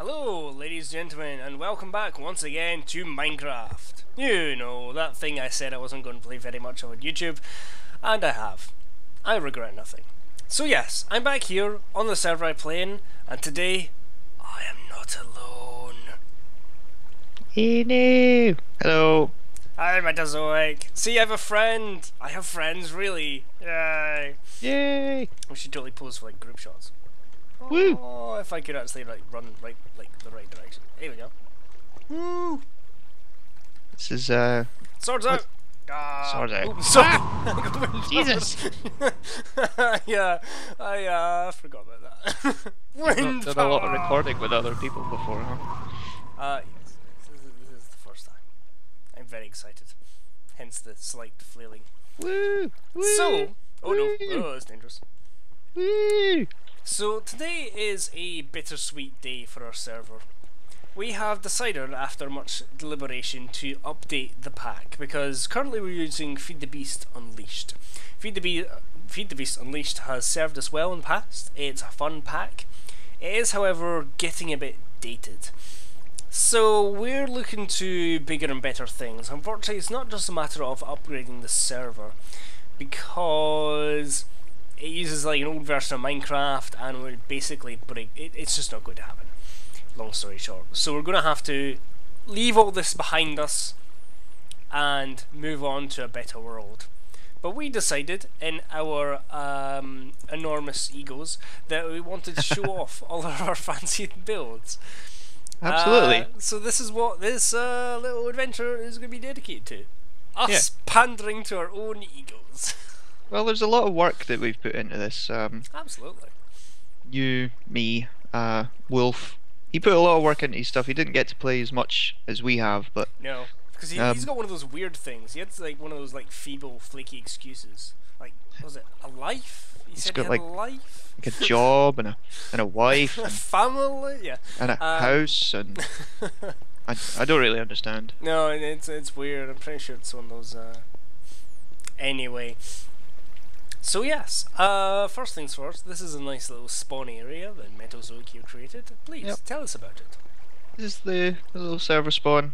Hello, ladies and gentlemen, and welcome back once again to Minecraft. You know, that thing I said I wasn't going to play very much on YouTube, and I have. I regret nothing. So yes, I'm back here on the server I play in, and today, I am not alone. Inu! Hello. Hi, Metazoic. See, I have a friend. I have friends, really. Yay. Yay! We should totally pose for like group shots. Woo! Oh, if I could actually like run right like the right direction. Here we go. Woo! This is uh Swords What? out. Ah, Swords out. ooh, sword- Jesus. yeah, I uh, forgot about that. Wind Not done a lot of recording with other people before, huh? Uh, yes, this is, this is the first time. I'm very excited. Hence the slight flailing. Woo! Woo! So, oh no, oh that's dangerous. Woo! So today is a bittersweet day for our server. We have decided, after much deliberation, to update the pack because currently we're using Feed the Beast Unleashed. Feed the, Be- Feed the Beast Unleashed has served us well in the past. It's a fun pack. It is, however, getting a bit dated. So we're looking to bigger and better things. Unfortunately, it's not just a matter of upgrading the server because it uses like an old version of Minecraft and would basically break. It, it's just not going to happen. Long story short, so we're going to have to leave all this behind us and move on to a better world. But we decided, in our um, enormous egos, that we wanted to show off all of our fancy builds. Absolutely. Uh, so this is what this uh, little adventure is going to be dedicated to. Us Yeah. pandering to our own egos. well, there's a lot of work that we've put into this. Um, Absolutely. you, me, uh, Wolf. He put a lot of work into his stuff. He didn't get to play as much as we have, but No, because he, Um, he's got one of those weird things. He had like one of those like feeble, flaky excuses. Like, what was it a life? He He's said got, he had like- a life, like a job and a and a wife a family. Yeah. and a Um, house and I, I don't really understand. No, it's it's weird. I'm pretty sure it's one of those. Uh... Anyway, so yes. Uh, first things first. This is a nice little spawn area that Metazoic here created. Please Yep. tell us about it. This is the, the little server spawn.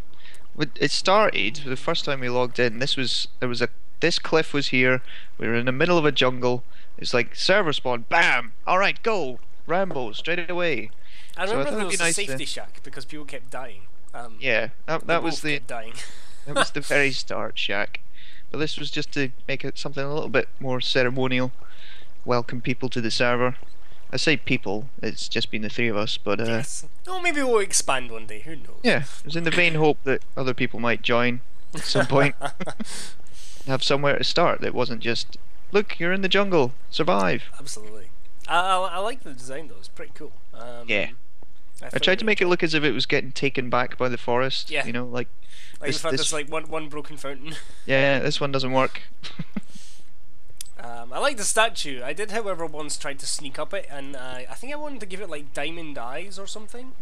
It started the first time we logged in. This was there was a this cliff was here. We were in the middle of a jungle. It's like server spawn. Bam! All right, go. Rambo straight away. I So I remember there was a nice to- safety shack because people kept dying. Um, Yeah, that, that was the dying. that was the very start shack. But this was just to make it something a little bit more ceremonial. Welcome people to the server. I say people. It's just been the three of us, but uh, yes. Oh, maybe we'll expand one day. Who knows? yeah, it was in the vain hope that other people might join at some point. have somewhere to start that wasn't just look you're in the jungle survive Absolutely. I, I, I like the design though. It's pretty cool. Um, Yeah. I thought tried to make it look as if it was getting taken back by the forest Yeah. you know like Like this- we've had this, this- like one one broken fountain. yeah this one doesn't work Um, I like the statue. I did, however, once tried to sneak up it, and uh, I think I wanted to give it like diamond eyes or something.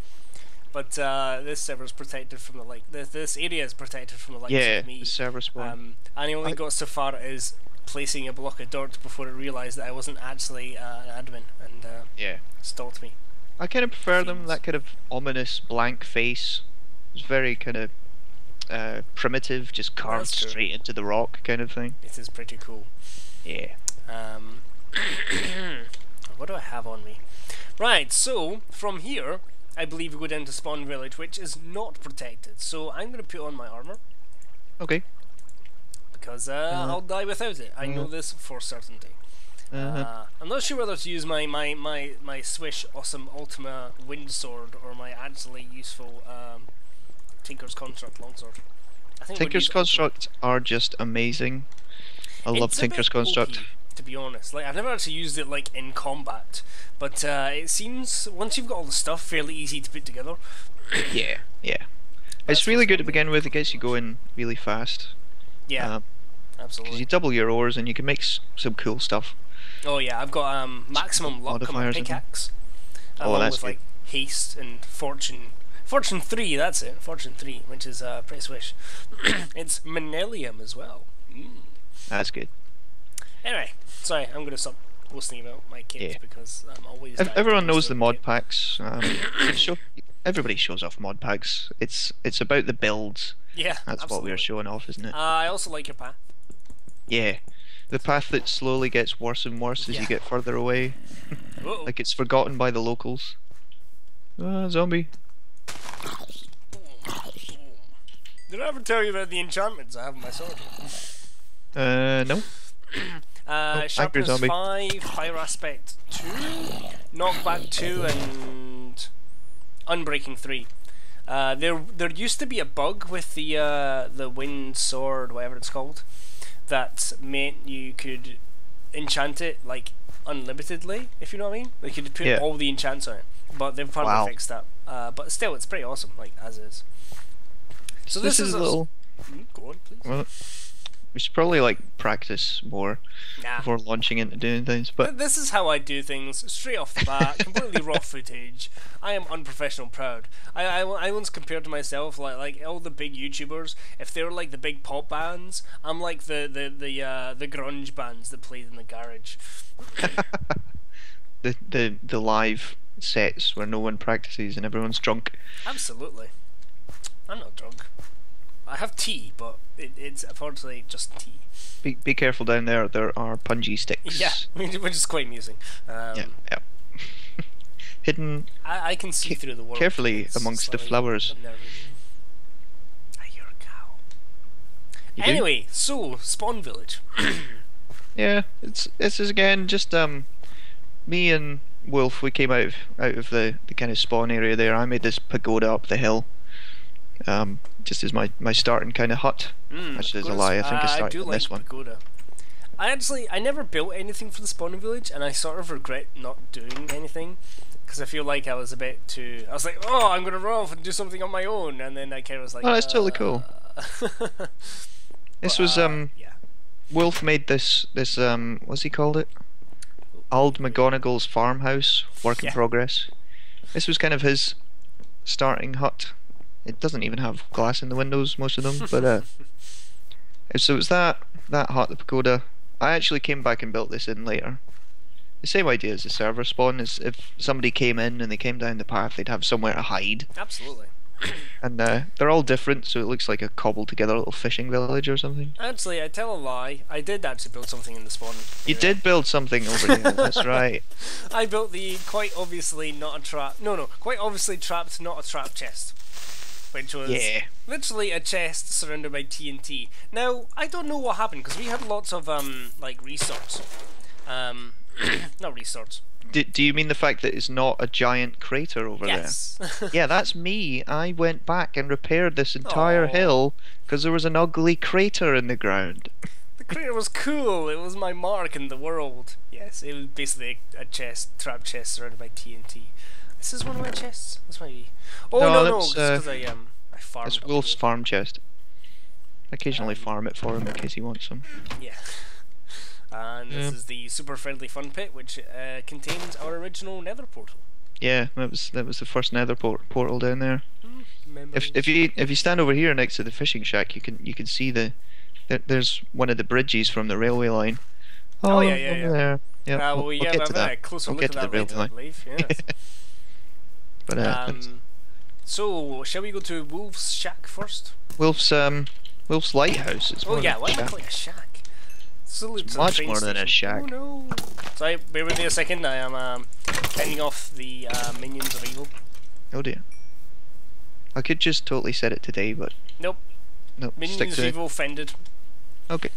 But uh, this server is protected from the like this this area is protected from the likes yeah of me. the server spawn Um, and he only I- got so far as placing a block of dirt before it realised that I wasn't actually uh, an admin and uh, yeah stalked me. I kind of prefer them that kind of ominous blank face it's very kind of uh, primitive just carved straight into the rock kind of thing It is pretty cool. yeah Um, what do I have on me? Right, so from here, I believe we go down to Spawn Village, which is not protected. So I'm going to put on my armor okay because uh, Uh, I'll die without it. I know uh. this for certainty. Uh-huh. Uh, I'm not sure whether to use my, my, my, my Swish Awesome Ultima Wind Sword or my actually useful um, Tinker's Construct Longsword. I think tinker's construct are just amazing i love It's a tinker's construct OP, to be honest, like I've never actually used it like in combat, but uh, it seems once you've got all the stuff, fairly easy to put together. Yeah, yeah. That's it's really good to begin with. It gets you going really fast. Yeah, Um, because you double your ores and you can make some cool stuff. Oh yeah, I've got um, maximum luck on my modifiers in there. pickaxe, Oh, along that's with good. like haste and fortune. Fortune three, that's it. Fortune three, which is uh, pretty swish. it's Manyullyn as well. Mm. That's good. Anyway, sorry, I'm gonna stop boasting about my kit Yeah. because I'm always. Ev- Everyone knows the mod packs. Um, show everybody shows off mod packs. It's it's about the builds. Yeah, That's what we are showing off, isn't it? Uh, I also like your path. yeah. The path that slowly gets worse and worse as Yeah. you get further away. Like it's forgotten by the locals. Ah, zombie. Did I ever tell you about the enchantments I have in my sword? Uh, no. Uh, angry sharpness zombie. 5, fire aspect 2, knockback 2, and unbreaking 3. Uh, there, there used to be a bug with the uh, the wind sword, whatever it's called, that meant you could enchant it like unlimitedly, if you know what I mean. Like you could put Yeah. all the enchants on it, but they've finally Wow. fixed that. Uh, but still, it's pretty awesome, like as is. So this, this, is is a a- little. Mm, go on, please. Well, we should probably like practice more Nah. before launching into doing things. But This is how I do things, straight off the bat, completely raw footage. I am unprofessional proud. I, I, I once compared to myself like like all the big YouTubers. If they were like the big pop bands, I'm like the the the uh, the grunge bands that played in the garage. the the the live sets where no one practices and everyone's drunk. Absolutely. I'm not drunk. I have tea, but it, it's unfortunately just tea. Be be careful down there. There are punji sticks. Yeah, which is quite amusing. Um, Yeah. yeah. Hidden. I, I can see through the world. carefully It's amongst the flowers. I hear a cow. You do? Anyway, so Spawn Village. Yeah. It's this is again just um, me and Wolf. We came out of, out of the the kind of spawn area there. I made this pagoda up the hill. Um, just as my my starting kind of hut. Mm, Actually, there's a lie. I think I Uh, started do on like this one. Pagoda. I actually I never built anything for the spawning village, and I sort of regret not doing anything because I feel like I was a bit too. I was like, oh, I'm gonna run off and do something on my own, and then I kind of was like, Oh, that's totally cool. uh, This but, was uh, um. yeah. Wolf made this this um. What's he called it? Ald McGonagall's farmhouse, work in Yeah. progress. This was kind of his starting hut. It doesn't even have glass in the windows, most of them, but uh, so it was that that hut, the pagoda. I actually came back and built this in later. The same idea as the server spawn is if somebody came in and they came down the path, they'd have somewhere to hide, Absolutely. and uh, they're all different, so it looks like a cobbled together little fishing village or something. Actually, I tell a lie. I did actually build something in the spawn. You did build something over here. That's right. I built the quite obviously not a trap. No, no, quite obviously trapped, not a trap chest, which was Yeah. literally a chest surrounded by TNT. Now I don't know what happened because we had lots of um like resorts, um, not resorts. Do, do you mean the fact that it's not a giant crater over Yes. there? Yeah, that's me. I went back and repaired this entire Aw. hill because there was an ugly crater in the ground. the crater was cool. It was my mark in the world. Yes, it was basically a chest, trap chest surrounded by TNT. This is one of my chests. This might be. Oh No, no, no, that's, because uh, I um I farmed. It's Wolf's farm chest. Occasionally Um, farm it for him in case he wants some. Yeah. And this is the super friendly fun pit, which uh, contains our original Nether portal. Yeah, that was that was the first Nether por- portal down there. If if you if you stand over here next to the fishing shack, you can you can see the there, there's one of the bridges from the railway line. Oh, yeah, yeah, over yeah. There. Yeah, Uh, we'll, well, we'll yeah, get to have a that. closer We'll look get to the that later, railway line. believe. Yes. But uh, that's- um, so, shall we go to Wolf's shack first? Wolf's um Wolf's lighthouse. Oh yeah, why a am I shack. calling it a shack? It's much more than a shack. Oh no! Sorry, bear with me a second. I am um, fending off the uh, minions of evil. Oh dear. I could just totally set it today, but Nope. no. stick Minions of evil fended. Okay.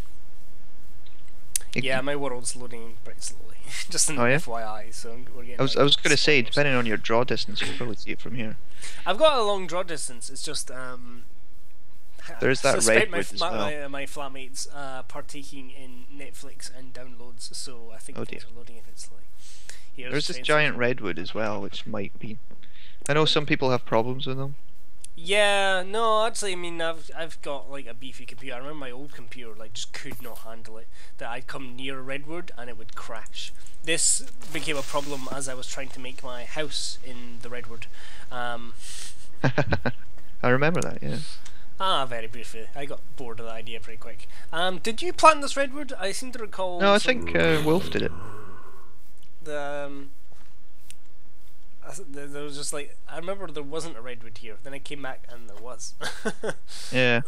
Yeah, my world's loading pretty slowly. Just an Oh, yeah? FYI, so we're getting. I was like, I was gonna say, depending on your draw distance, you can probably see it from here. I've got a long draw distance. It's just um. There's that suspect my, redwood as my, well. my, my flatmates uh, partaking in Netflix and downloads, so I think Oh, things dear. are loading a bit slowly. Here's There's this giant redwood as well, which might be. I know some people have problems with them. Yeah, no, actually, I mean, I've I've got like a beefy computer. I remember my old computer like just could not handle it. That I'd come near a redwood and it would crash. This became a problem as I was trying to make my house in the redwood. Um, I remember that. Yeah. ah, very briefly, I got bored of the idea pretty quick. Um, did you plant this redwood? I seem to recall. No, I think uh, Wolf did it. the um, there was just like I remember there wasn't a redwood here. Then I came back and there was. Yeah,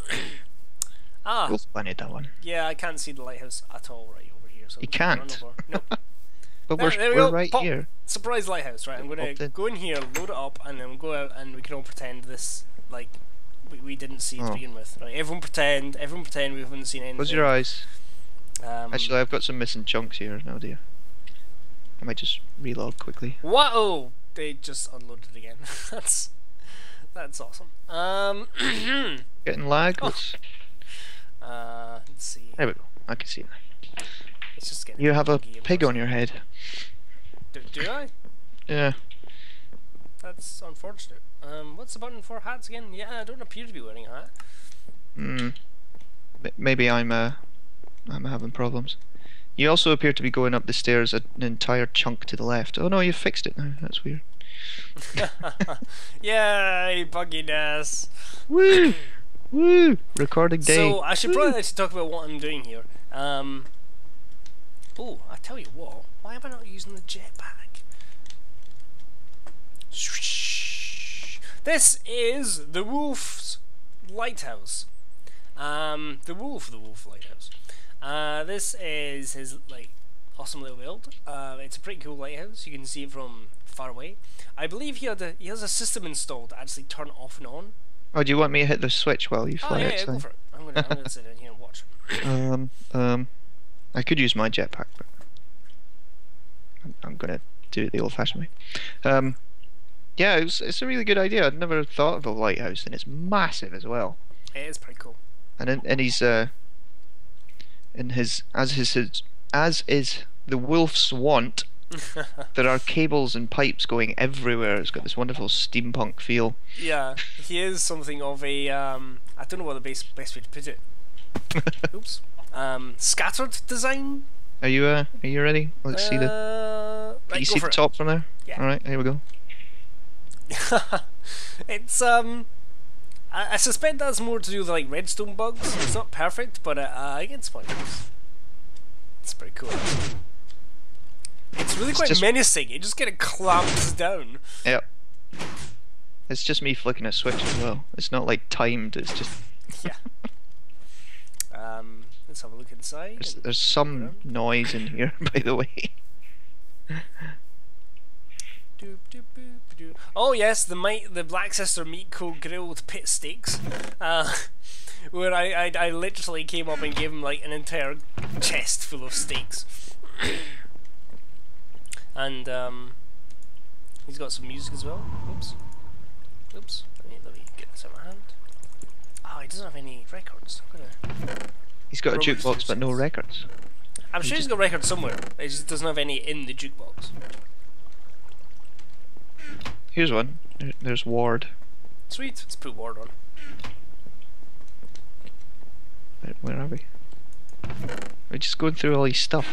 ah, we'll find that one. yeah, I can't see the lighthouse at all right over here. So You I'm gonna run can't. Nope. But There- we're, there we we're right Pop. here. Surprise lighthouse, right? I'm gonna in. go in here, load it up, and then we'll go out, and we can all pretend this like we, we didn't see to Oh. begin with. Right? Everyone pretend. Everyone pretend we haven't seen anything. Close your eyes. Um, Actually, I've got some missing chunks here. No dear. I might just reload quickly. Whoa! They just unloaded again. that's that's awesome. Um, Getting lag. Oh. Let's, uh, let's see. there we go. I can see it. It's just getting. You have a pig on your head. Do, do I? Yeah. That's unfortunate. Um, what's the button for hats again? Yeah, I don't appear to be wearing a hat. Hmm. Maybe I'm uh, I'm having problems. You also appear to be going up the stairs an entire chunk to the left. Oh no, you fixed it now. That's weird. Yay, bugginess. Woo! Woo! Recording day. So I should Woo! probably actually talk about what I'm doing here. Um, oh, I tell you what. Why am I not using the jetpack? This is the Wolf's lighthouse. Um, the Wolf, the Wolf lighthouse. Uh, this is his like awesome little build. Uh, it's a pretty cool lighthouse. You can see it from far away. I believe he had a, he has a system installed to actually turn off and on. Oh, do you want me to hit the switch while you Oh fly yeah, yeah, go for it. I'm gonna, I'm gonna sit in here and watch. Um, um, I could use my jetpack, but I'm, I'm gonna do it the old-fashioned way. Um, yeah, it's it's a really good idea. I'd never thought of a lighthouse, and it's massive as well. It is pretty cool. And in, and he's uh, in his as his, his as is the wolf's want. There are cables and pipes going everywhere. It's got this wonderful steampunk feel. yeah, he is something of a um, I don't know what the best best way to put it. Oops. Um, scattered design. Are you uh, are you ready? Let's see the. Uh, Can right, you see the it. top from there? Yeah. All right, here we go. it's um, I, I suspect that's more to do with like redstone bugs. It's not perfect, but uh, I get point. It's pretty cool. It's really It's quite just- menacing. It just kind of clamps down. Yep. It's just me flicking a switch as well. It's not like timed. It's just Yeah. Um, let's have a look inside. there's, there's some noise in here, by the way. Doop, doop, boop, doop. Oh yes, the might the Black Sister Meat Co grilled pit steaks, uh, where I, I I literally came up and gave him like an entire chest full of steaks, and um, he's got some music as well. Oops, oops. Let me let me get this in my hand. Oh, he doesn't have any records. I'm gonna. He's got a jukebox but no records. I'm sure he's got records somewhere. He just doesn't have any in the jukebox. Here's one. There's Ward. Sweet. Let's put ward on. Where- Where are we? We're just going through all his stuff.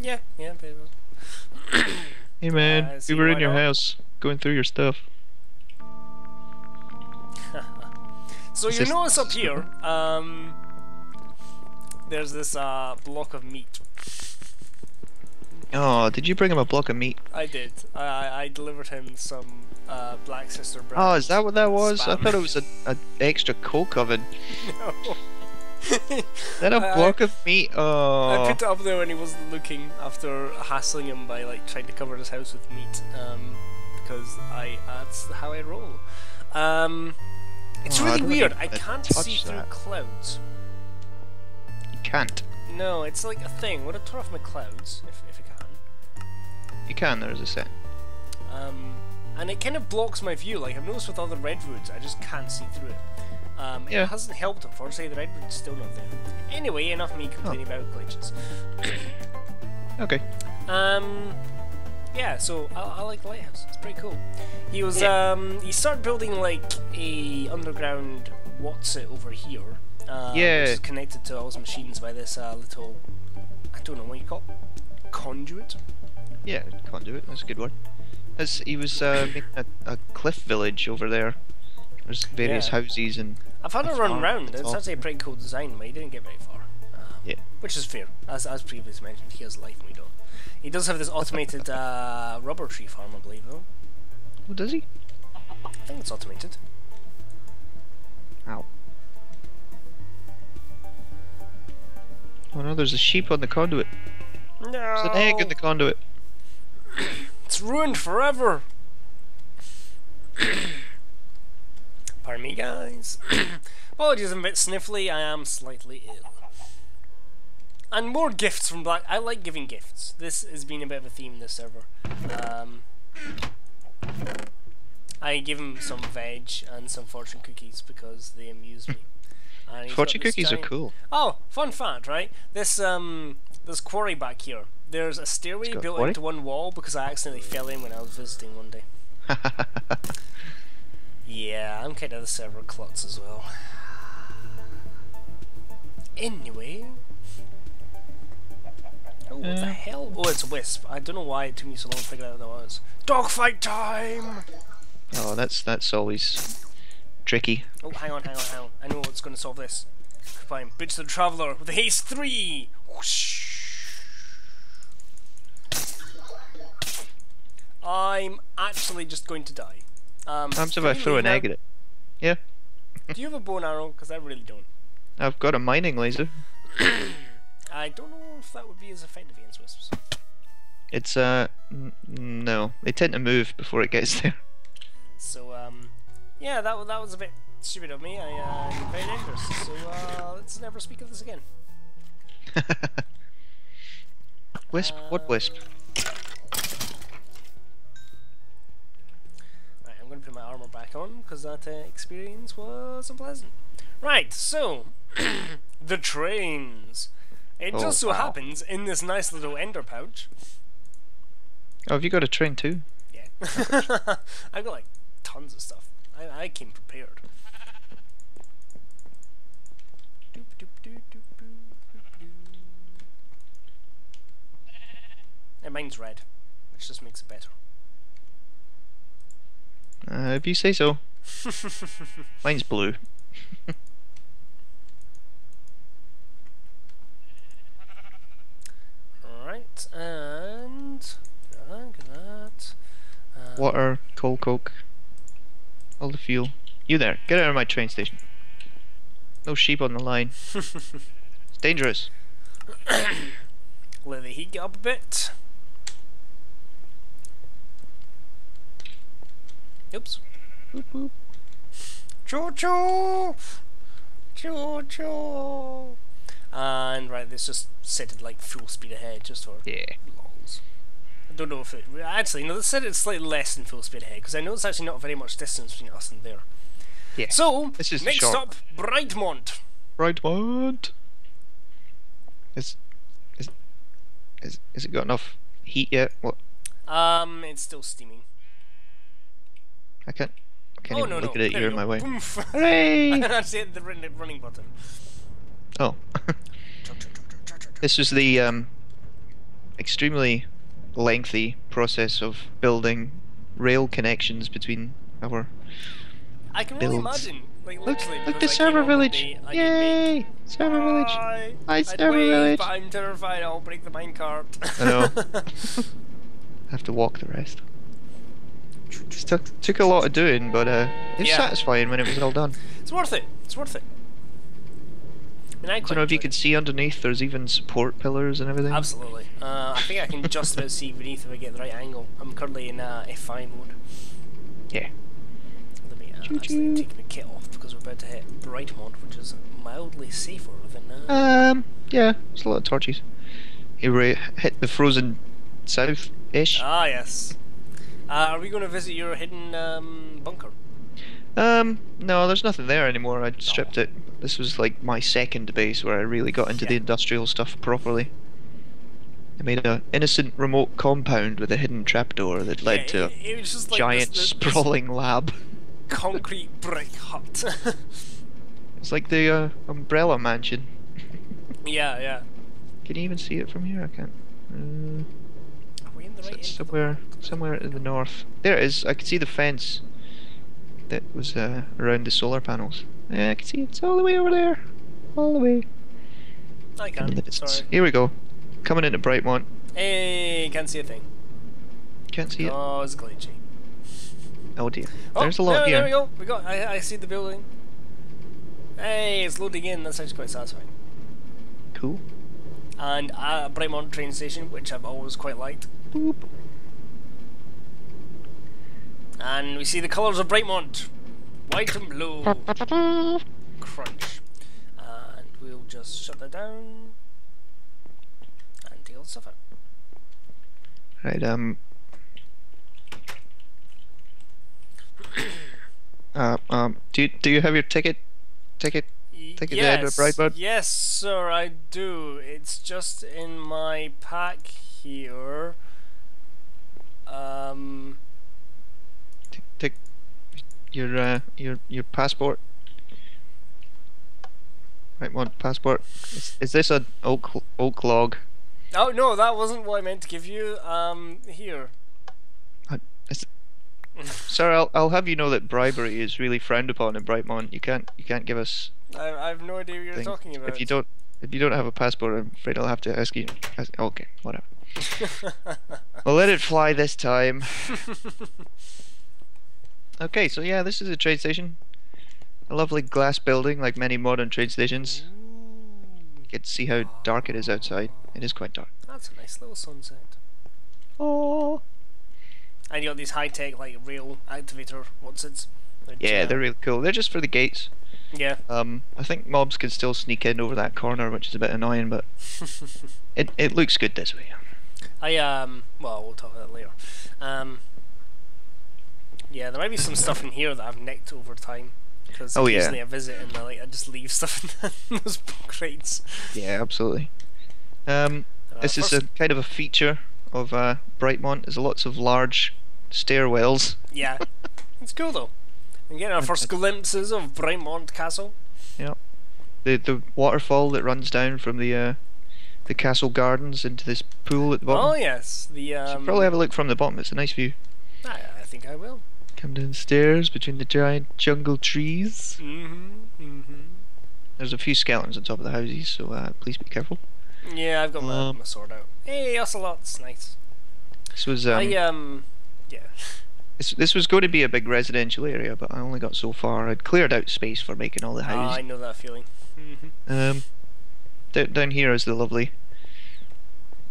Yeah, yeah, very well. Hey man, Uh, we were in your not? house, going through your stuff. So Is you notice up here, um, there's this uh, block of meat. Oh, did you bring him a block of meat? I did. I I, I delivered him some uh, Black Sister bread. Oh, is that what that was? I thought it was a, a extra coke oven. No. Is that a I- block of meat? Oh. I put it up there when he wasn't looking after hassling him by like trying to cover his house with meat. Um, because I that's how I roll. Um, it's Oh, really don't weird. I can't see through that. clouds. you can't. No, it's like a thing. Would I turn off my clouds if if I? You can. There's a set. Um, and it kind of blocks my view. Like I've noticed with other redwoods, I just can't see through it. Um, Yeah. It hasn't helped, unfortunately. The redwood's still not there. Anyway, enough me complaining about glitches. Okay. Um, yeah. So I, I like the lighthouse. It's pretty cool. He was Yeah. um he started building like a underground what's it over here. Uh, Yeah. Which is connected to all his machines by this uh, little I don't know what you call it. conduit. Yeah, conduit. That's a good word. As he was uh, making a, a cliff village over there. There's various Yeah. houses and I've had a run round. It's actually a pretty cool design, but he didn't get very far. Um, Yeah. Which is fair. As, as previously mentioned, he has life and we don't. He does have this automated uh, rubber tree farm, I believe, though. Oh, does he? I think it's automated. Ow. Oh no, there's a sheep on the conduit. No. There's an egg in the conduit. It's ruined forever. Pardon me, guys. Apologies, I'm a bit sniffly. I am slightly ill. And more gifts from Black. I like giving gifts. This has been a bit of a theme in this server. Um, I give him some veg and some fortune cookies because they amuse me. Fortune cookies are cool. Oh, fun fact, right? This um, this quarry back here. There's a stairway built quarry? into one wall because I accidentally fell in when I was visiting one day. Yeah, I'm kind of the server klutz as well. Anyway. Oh, what the Uh. hell? Oh, it's a wisp. I don't know why it took me so long to figure out what that was. Dogfight time! oh, that's that's always tricky. Oh, hang on, hang on, hang on. I know what's going to solve this. Fine. Bridge the Traveller with haste 3! Whoosh. I'm actually just going to die. Um, What happens if can I throw an egg at it? Yeah, Do you have a bow and arrow? Because I really don't. I've got a mining laser. I don't know if that would be as effective against wisps. It's uh, no, they tend to move before it gets there. So um, yeah, that that was a bit stupid of me. I uh, very dangerous. So uh, let's never speak of this again. wisp? What wisp? Back on because that uh, experience was unpleasant. Right, so the trains. It Oh, just so wow. happens in this nice little ender pouch. Oh, have you got a train too? Yeah, I've got like tons of stuff. I, I came prepared. And mine's red, which just makes it better. Uh, if you say so. Mine's blue. Alright, and get that. Uh, Water, coal coke, all the fuel. You there? Get out of my train station. No sheep on the line. It's dangerous. Let the heat get up a bit. Oops. Boop, boop. Choo choo! Choo choo! And right, this just set it like full speed ahead just for Yeah. lols. I don't know if it. Actually, no, let's set it slightly less than full speed ahead because I know it's actually not very much distance between us and there. Yeah. So, is the next short- up, Brightmont. Right one. Is is is is it got enough heat yet? What? Um, it's still steaming. I can't. I can't oh even no look no! at it. there You're in my way. Hooray! That's it. The running button. oh. this was the um, extremely lengthy process of building rail connections between our. I can really builds. imagine, like Look! Look! The I server village! I get. Yay! Server village! Hi. Hi, server wave, village. But I'm terrified I'll break the minecart. I know. I have to walk the rest. It took, took a lot of doing, but uh, it was Yeah. satisfying when it was all done. it's worth it. It's worth it. I mean, I I don't know if you enjoyed can see underneath. There's even support pillars and everything. Absolutely. Uh, I think I can just about see beneath if I get the right angle. I'm currently in uh, F5 mode. Yeah. Let me uh, Choo actually take my kit off because we're about to hit Brightmont, which is mildly safer than. Uh, Um. Yeah. There's a lot of torches. Here we hit the frozen south-ish. ah yes. Uh, are we going to visit your hidden um, bunker? Um. No, there's nothing there anymore. I stripped it. This was like my second base where I really got into the industrial stuff properly. I made an innocent remote compound with a hidden trapdoor that led Yeah, to it, it was just a like giant this, this, this sprawling lab. concrete brick hut. It's like the uh, Umbrella Mansion. yeah, yeah. Can you even see it from here? I can't. Uh, Are we in the Is it somewhere, somewhere in the north. There it is. I can see the fence that was uh, around the solar panels. Yeah, I can see it. It's all the way over there. All the way. I can't. Sorry. Here we go. Coming into Brightmont. Hey, can't see a thing. Can't see it. Oh, it's glitchy. Oh dear. Oh, There's a lot there, here. There we go. We got. I, I see the building. Hey, it's loading in. That's actually quite satisfying. Cool. And uh, Brightmont train station, which I've always quite liked. Boop. And we see the colours of Brightmont, white and blue. Crunch. And we'll just shut that down and the stuff out. Right. Um. Uh, um. Do you do you have your ticket? Ticket. Ticket there, yes, Brightmont. yes, sir, I do. It's just in my pack here. Um, Take, take your uh your your passport. Right one passport. Is, is this an oak oak log? oh no, that wasn't what I meant to give you. Um, here. Sir, I'll I'll have you know that bribery is really frowned upon in Brightmont. You can't you can't give us I, I have no idea what you're things. talking about. If you don't if you don't have a passport, I'm afraid I'll have to ask you. Ask, okay, whatever. We'll let it fly this time. Okay, so yeah, this is a train station. A lovely glass building, like many modern train stations. You get to see how dark it is outside. It is quite dark. That's a nice little sunset. Oh. And you got these high tech like rail activator. What's? Yeah, uh, they're really cool. They're just for the gates. Yeah. Um, I think mobs can still sneak in over that corner, which is a bit annoying, but it it looks good this way. I um. Well, we'll talk about that later. Um. Yeah, there might be some stuff in here that I've nicked over time. Because Oh, yeah. I visit and I, like I just leave stuff in those book crates. Yeah, absolutely. Um, Uh, this is a kind of a feature of uh, Brightmont. There's lots of large stairwells. Yeah, it's cool though. And getting our first glimpses of Brightmont Castle. The the waterfall that runs down from the uh, the castle gardens into this pool at the bottom. Oh yes, the um. probably have a look from the bottom. It's a nice view. I, I think I will. Come downstairs between the giant jungle trees. Mhm. Mhm. There's a few skeletons on top of the houses, so uh, please be careful. Yeah, I've got my, Um, my sword out. Hey, ocelots, nice. This was um, I um. Yeah. this, this was going to be a big residential area, but I only got so far. I'd cleared out space for making all the Ah, houses. I know that feeling. hmm Um, down, down here is the lovely.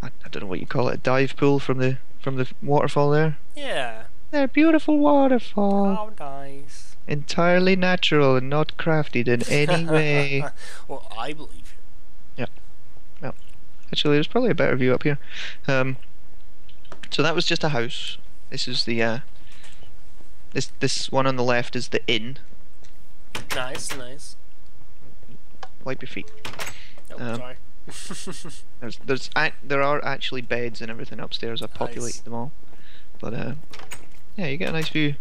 I, I don't know what you call it, a dive pool from the from the waterfall there. Yeah. They're beautiful waterfall, How nice. entirely natural and not crafted in any way. well, I believe you. Yeah. Actually, there's probably a better view up here. Um, so that was just a house. This is the uh, this this one on the left is the inn. Nice, nice. Wipe your feet. Um. There's there's there are actually beds and everything upstairs. I populate Nice. them all. But uh, yeah, you get a nice view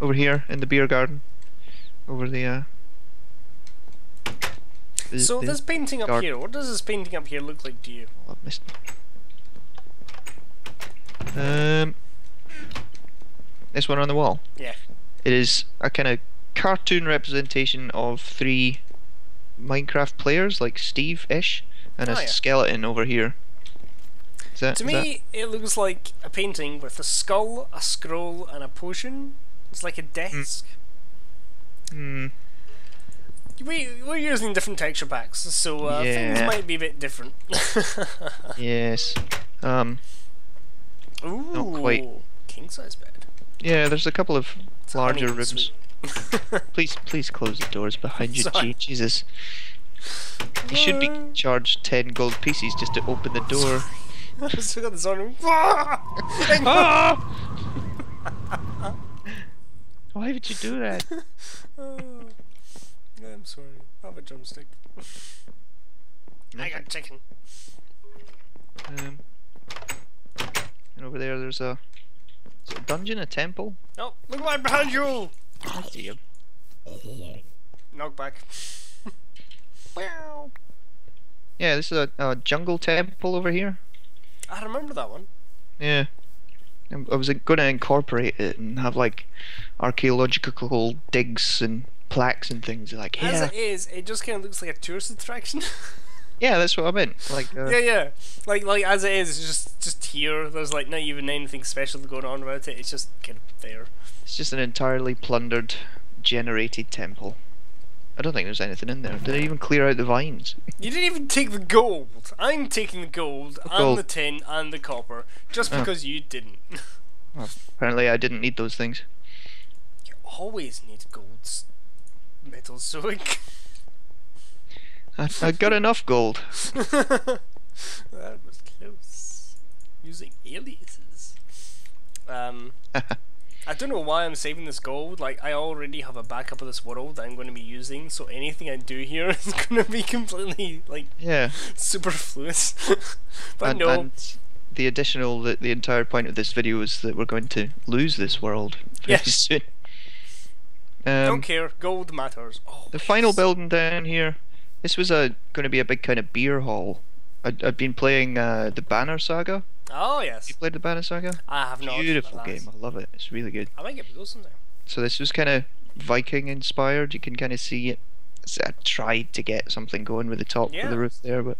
over here in the beer garden. Over the uh. the- so the- this painting up here, what does this painting up here look like to you? oh, I've missed. Um, this one on the wall. Yeah. It is a kind of cartoon representation of three Minecraft players, like Steve-ish, and a Oh, yeah. skeleton over here. Is that, To is that- me, it looks like a painting with a skull, a scroll, and a potion. It's like a desk. Hmm. We we're using different texture packs, so uh, things might be a bit different. Yes. Um. Ooh, quite. king size bed. Yeah. There's a couple of It's larger rooms. suite. Please, please close the doors behind you. Sorry. Jesus. You should be Uh, charged ten gold pieces just to open the door. I got this. Ah! Why would you do that? Oh, I'm sorry. I have a drumstick. I got chicken. Um, and over there, there's a, a dungeon, a temple. Oh, look right behind you! I see him. Knock back. Wow. Yeah, this is a, a jungle temple over here. I remember that one. Yeah. Um, I was going to incorporate it and have like archaeological digs and plaques and things like As yeah, it is, it just kind of looks like a tourist attraction. yeah, that's what I meant. Like, uh, yeah, yeah. Like, like as it is, it's just just here. There's like not even anything special going on about it. It's just kind of there. It's just an entirely plundered, generated temple. I don't think there's anything in there. Did I even clear out the vines? You didn't even take the gold. I'm taking the gold What and the tin and the copper just Oh. because you didn't. Well, apparently I didn't need those things. you always need gold metal sewing. I, I got enough gold. that was close. Using aliases. Um, I don't know why I'm saving this gold. Like, I already have a backup of this world that I'm going to be using, so anything I do here is going to be completely, like, Yeah. superfluous. but and, no. and the additional, the, the entire point of this video is that we're going to lose this world Yes. soon. don't Um, care. Gold matters. Oh, the final building down here. This was a going to be a big kind of beer hall. I'd, I'd been playing uh, the Banner Saga. Oh, yes. You played the Banner Saga? I have not. Beautiful game. I love it. It's really good. I might get those sometime. So this was kind of Viking inspired. You can kind of see it. I tried to get something going with the top of the roof there, but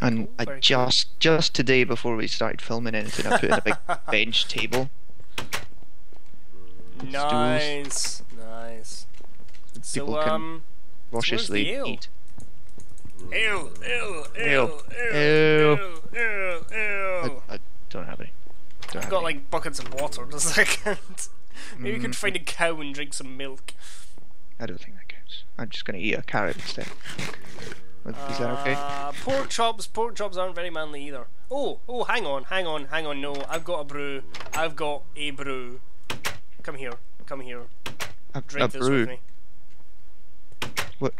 and cool, I very cool. just just today before we started filming anything, I put in a big bench table. stools. Nice, nice. So People can um, where's the eat. Ew, ew, ew, Ew. ew, Ew. ew, ew, I. I don't have any. Don't I've have got any. like buckets of water. Does that count? Maybe you could Mm, find a cow and drink some milk. I don't think that counts. I'm just gonna eat a carrot instead. Is that okay? Uh, pork chops. Pork chops aren't very manly either. Oh, oh, hang on, hang on, hang on. No, I've got a brew. I've got a brew. Come here, come here. A, a Drink this brew. with me. What?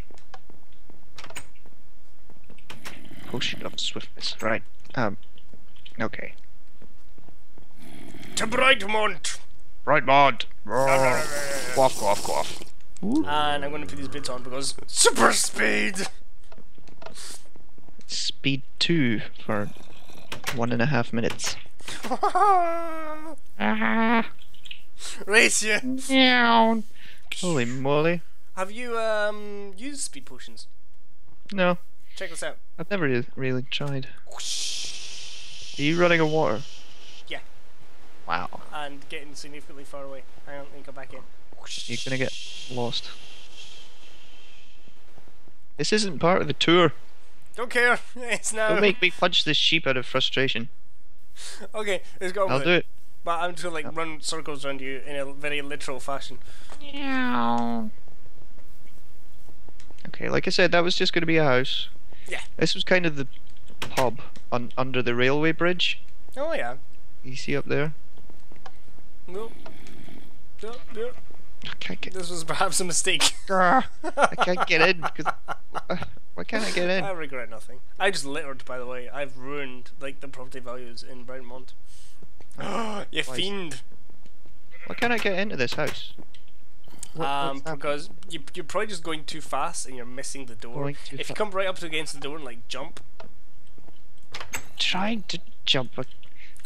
Potion of swiftness. Right. Um. Okay. To Brightmont. Right, Mod. Quaff, quaff, quaff. And I'm going to put these bits on because super speed. Speed two for one and a half minutes. Ah. Race you. Meow. Holy moly. Have you um used speed potions? No, Check this out. I've never really, really tried. Are you running on water? Yeah. Wow. And getting significantly far away. Hang on, let me go back in. You're gonna get lost. This isn't part of the tour. Don't care. It's now. Don't make me punch this sheep out of frustration. Okay, let's go. I'll with do it. But I'm just gonna like run circles around you in a very literal fashion. Okay, like I said, that was just gonna be a house. Yeah. This was kind of the pub un- under the railway bridge. Oh yeah. You see up there? No. No, no. I can't get. This was perhaps a mistake. Ah, I can't get in because. Uh, why can't I get in? I regret nothing. I just littered, by the way. I've ruined like the property values in Brightmont. you Why fiend. Why can't I get into this house? What- um, because you you're probably just going too fast and you're missing the door. If you come right up against the door and like jump, trying to jump. Uh,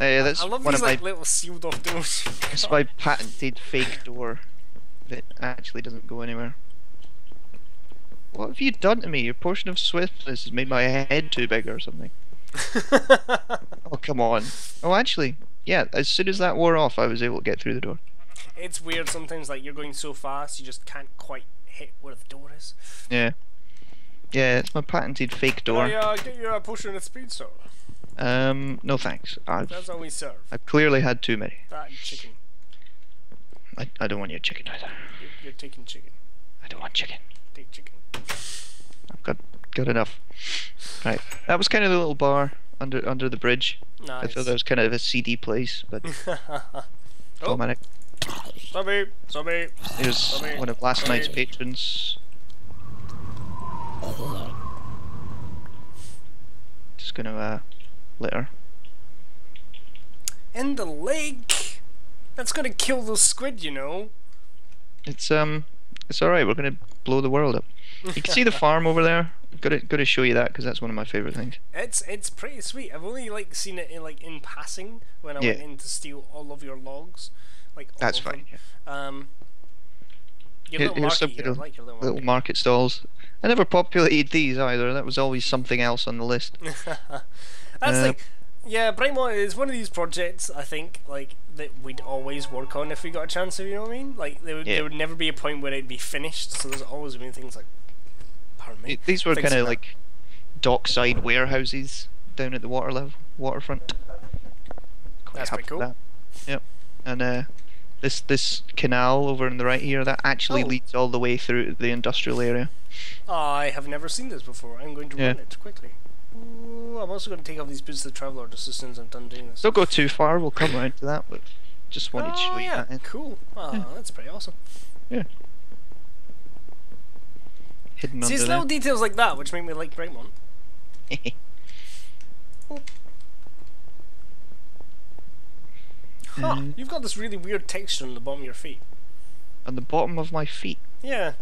yeah, that's I love one these of my little sealed off doors. It's my patented fake door that actually doesn't go anywhere. What have you done to me? Your portion of swiftness has made my head too big or something. Oh, come on. Oh, actually, yeah, as soon as that wore off, I was able to get through the door. It's weird sometimes. Like you're going so fast, you just can't quite hit where the door is. Yeah. Yeah, it's my patented fake Can I door. uh, get you a potion of speed, sir? Um, no thanks. I've, That's all we serve. I've clearly had too many. That and chicken. I, I don't want your chicken either. You're, you're taking chicken. I don't want chicken. Take chicken. I've got got enough. Right, that was kind of the little bar under under the bridge. I thought that was kind of a seedy place, but oh, Dominic, zombie, zombie. here's Sorry. one of last night's patrons. Just gonna uh, litter. In the lake. That's gonna kill those squid, you know. It's um, it's all right. We're gonna blow the world up. You can see the farm over there. Got to got to show you that because that's one of my favorite things. It's it's pretty sweet. I've only like seen it in like in passing when I went in to steal all of your logs. Like That's fine. yeah. Um. Your Here- little here's market some. Little- like little Little market. stalls. I never populated these either. That was always something else on the list. That's Uh, like, yeah, Brightmont is one of these projects. I think like that we'd always work on if we got a chance. If you know what I mean? Like there would, Yeah. there would never be a point where it'd be finished. So there's always been things like, pardon me. These were kind of like dockside warehouses down at the water level, waterfront. Quite That's pretty cool. That. Yep. And uh, this this canal over on the right here that actually Oh. leads all the way through the industrial area. I have never seen this before. I'm going to Yeah. run it quickly. Ooh, I'm also going to take off these boots of the traveler just as soon as I'm done doing this. Don't go too far. We'll come round to that, but just wanted to show oh you yeah, that. end. cool. Ah, Yeah. that's pretty awesome. Yeah. Hidden See, it's little details like that which make me like Brightmont. there. Huh, Mm. you've got this really weird texture on the bottom of your feet. on the bottom of my feet. Yeah.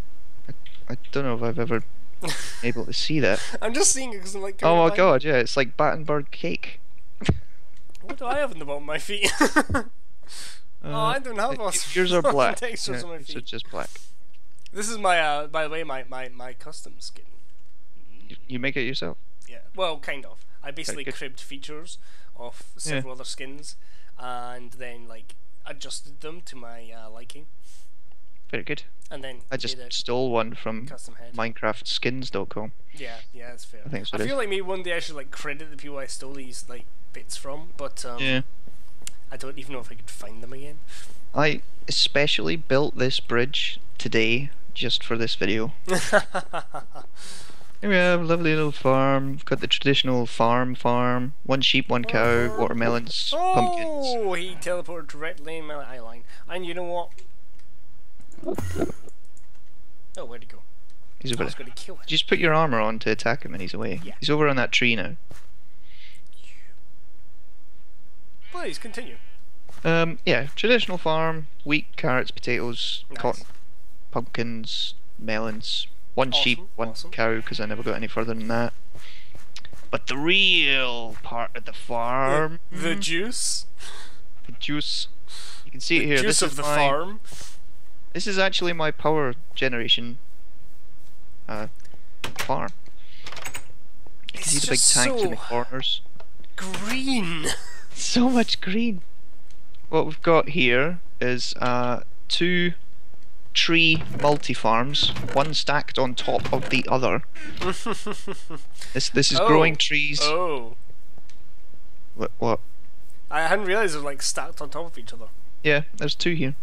I I don't know if I've ever been able to see that. I'm just seeing it because I'm like. Oh my god, yeah, it's like Battenberg cake. What do I have on the bottom of my feet? oh, I don't have Uh, a Yours are black. textures Yeah, on my yours are feet. just black. This is my, uh, by the way, my, my, my custom skin. You, you make it yourself. Yeah, well, kind of. I basically cribbed features of several other skins, and then like adjusted them to my uh, liking, Very good. and then I just stole one from. MinecraftSkins.com. Yeah, yeah, that's fair. I think so I feel is. like maybe one day I should like credit the people I stole these like bits from, but um, Yeah. I don't even know if I could find them again. I especially built this bridge today just for this video. Here we have a lovely little farm. We've got the traditional farm farm. One sheep, one cow, watermelons, pumpkins. oh, he teleported directly in my eye line. And you know what? Oh, where'd he go? He's I over was going to kill him. Just put your armor on to attack him and he's away. Yeah. He's over on that tree now. Please continue. Um, yeah, traditional farm, wheat, carrots, potatoes, Nice. cotton, pumpkins, melons, one sheep, one awesome. cow because I never got any further than that. But the real part of the farm, The juice. the juice, you can see it here. Juice this of is the my, farm. This is actually my power generation uh, farm. You can see the big tanks in the corners. Green. So much green. What we've got here is uh, two tree multi-farms, one stacked on top of the other. This this is Oh. growing trees. oh. What, what? I hadn't realised they were like stacked on top of each other. Yeah, there's two here.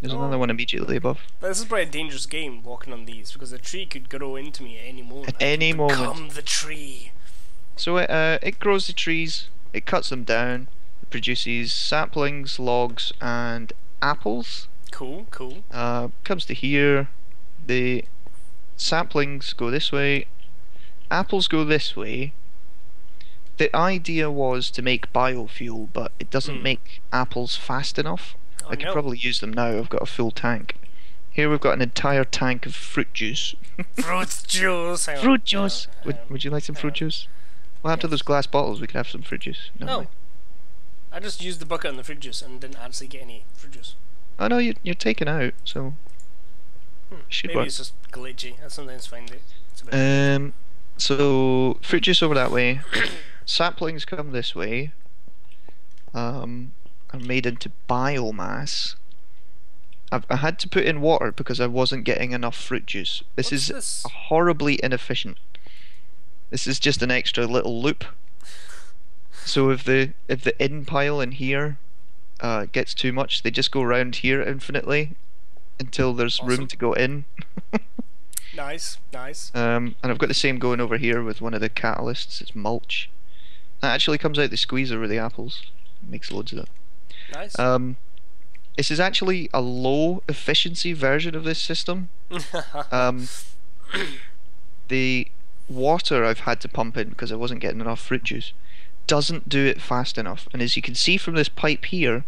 There's another Oh. one immediately above. But this is probably a dangerous game walking on these because the tree could grow into me at any moment. At I could any moment. Become the tree. So it uh, it grows the trees, it cuts them down, it produces saplings, logs, and apples. Cool, cool. Uh, comes to here, the saplings go this way, apples go this way. The idea was to make biofuel, but it doesn't Hmm. make apples fast enough. Oh, I could no. probably use them now. I've got a full tank. Here we've got an entire tank of fruit juice. Fruit juice. Fruit juice. On, Would, would you like some fruit on. juice? Well, after Yes. those glass bottles, we could have some fruit juice. No. Mind. I just used the bucket and the fruit juice and didn't actually get any fruit juice. Oh no, you, you're taken out, so Hmm. Should Maybe work. it's just glitchy. I sometimes find it. It's a bit. Um, so fruit juice over that way. Saplings come this way. Um, are made into biomass. I've, I had to put in water because I wasn't getting enough fruit juice. This What's is this? horribly inefficient. This is just an extra little loop. So if the if the in pile in here uh, gets too much, they just go around here infinitely until there's Awesome. room to go in. Nice, nice. Um, and I've got the same going over here with one of the catalysts. It's mulch. That actually comes out the squeezer with the apples. Makes loads of that. Nice. Um, this is actually a low efficiency version of this system. Um, the water I've had to pump in because I wasn't getting enough fruit juice doesn't do it fast enough. And as you can see from this pipe here,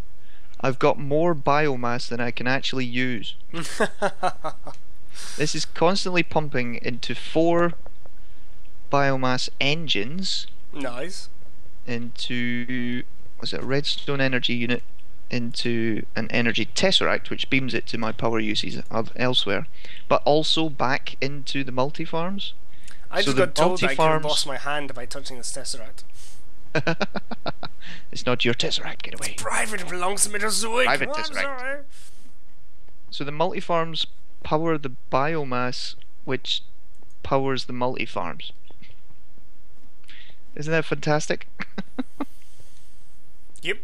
I've got more biomass than I can actually use. This is constantly pumping into four biomass engines nice. into was it a redstone energy unit into an energy tesseract which beams it to my power uses of elsewhere but also back into the multi farms I So just got told I multi-farms- lost my hand by touching this tesseract. it's not your Tesseract, get away. Private, it belongs to Metazoic. Private Oh, Tesseract. So the multi-farms power the biomass which powers the multi-farms. Isn't that fantastic? Yep.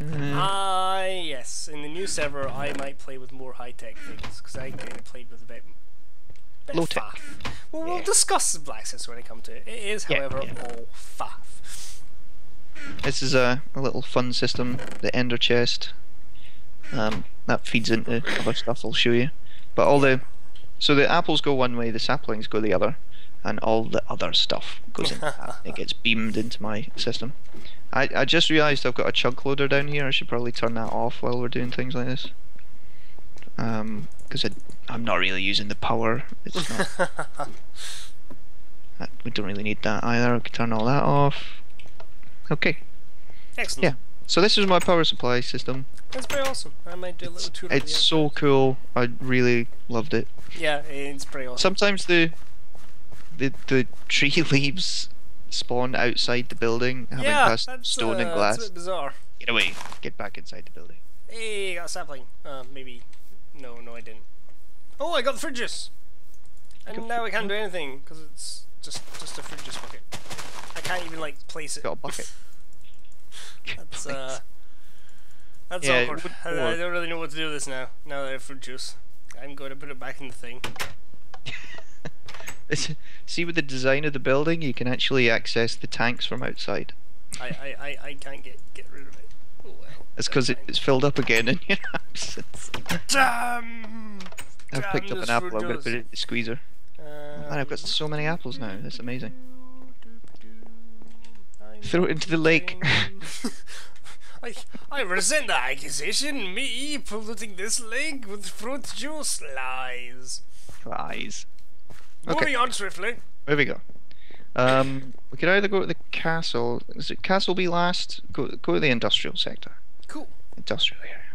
Uh, Ah, yes. In the new server, I might play with more high-tech things because I kind of played with a bit Low tech. faff. Well, we'll Yeah. discuss the Black when I come to it. It is, however, yeah. all faff. This is a, a little fun system, the ender chest. Um, that feeds into other stuff I'll show you. But all the so the apples go one way, the saplings go the other, and all the other stuff goes in. it gets beamed into my system. I, I just realised I've got a chunk loader down here. I should probably turn that off while we're doing things like this. Um, because I'm not really using the power. It's not. that- we don't really need that either. I can turn all that off. Okay. Excellent. Yeah. So this is my power supply system. That's very awesome. I might do a little tour. It's so cool. I really loved it. Yeah, it's pretty awesome. Sometimes the the the tree leaves spawn outside the building, having yeah, passed stone uh, and That's a glass. bit bizarre. Get away! Get back inside the building. Hey, got a sapling. Uh, maybe. No, no, I didn't. Oh, I got the fridges. And Got now I can't do anything because it's just just a fridges bucket. I can't even like place it. Got a bucket. That's uh. That's Yeah, awkward. I, I don't really know what to do with this now. Now that I have fruit juice, I'm going to put it back in the thing. See, with the design of the building, you can actually access the tanks from outside. I I, I, I can't get get rid of it. Oh well. It's because that's it's filled up again in your absence. Damn. I've picked up an apple. I'm going to put it in the squeezer. Man, I've got so many apples now. That's amazing. I'm Throw it into the lake. I, I resent the accusation. Me polluting this lake with fruit juice lies. Lies. Okay. Moving on swiftly. Where we go? Um, we could either go to the castle. Is it castle be last? Go go to the industrial sector. Cool. Industrial area.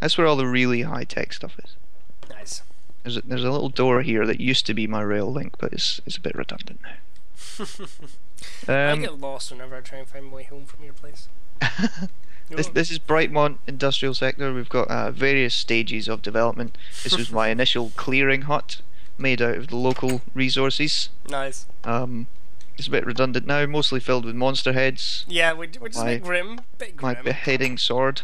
That's where all the really high tech stuff is. There's a, there's a little door here that used to be my rail link, but it's it's a bit redundant now. I Um, get lost whenever I try and find my way home from your place. this this is Brightmont industrial sector. We've got uh, various stages of development. This was my initial clearing hut, made out of the local resources. nice. Um, it's a bit redundant now, mostly filled with monster heads. Yeah, we a bit My- grim. Bit my beheading sword.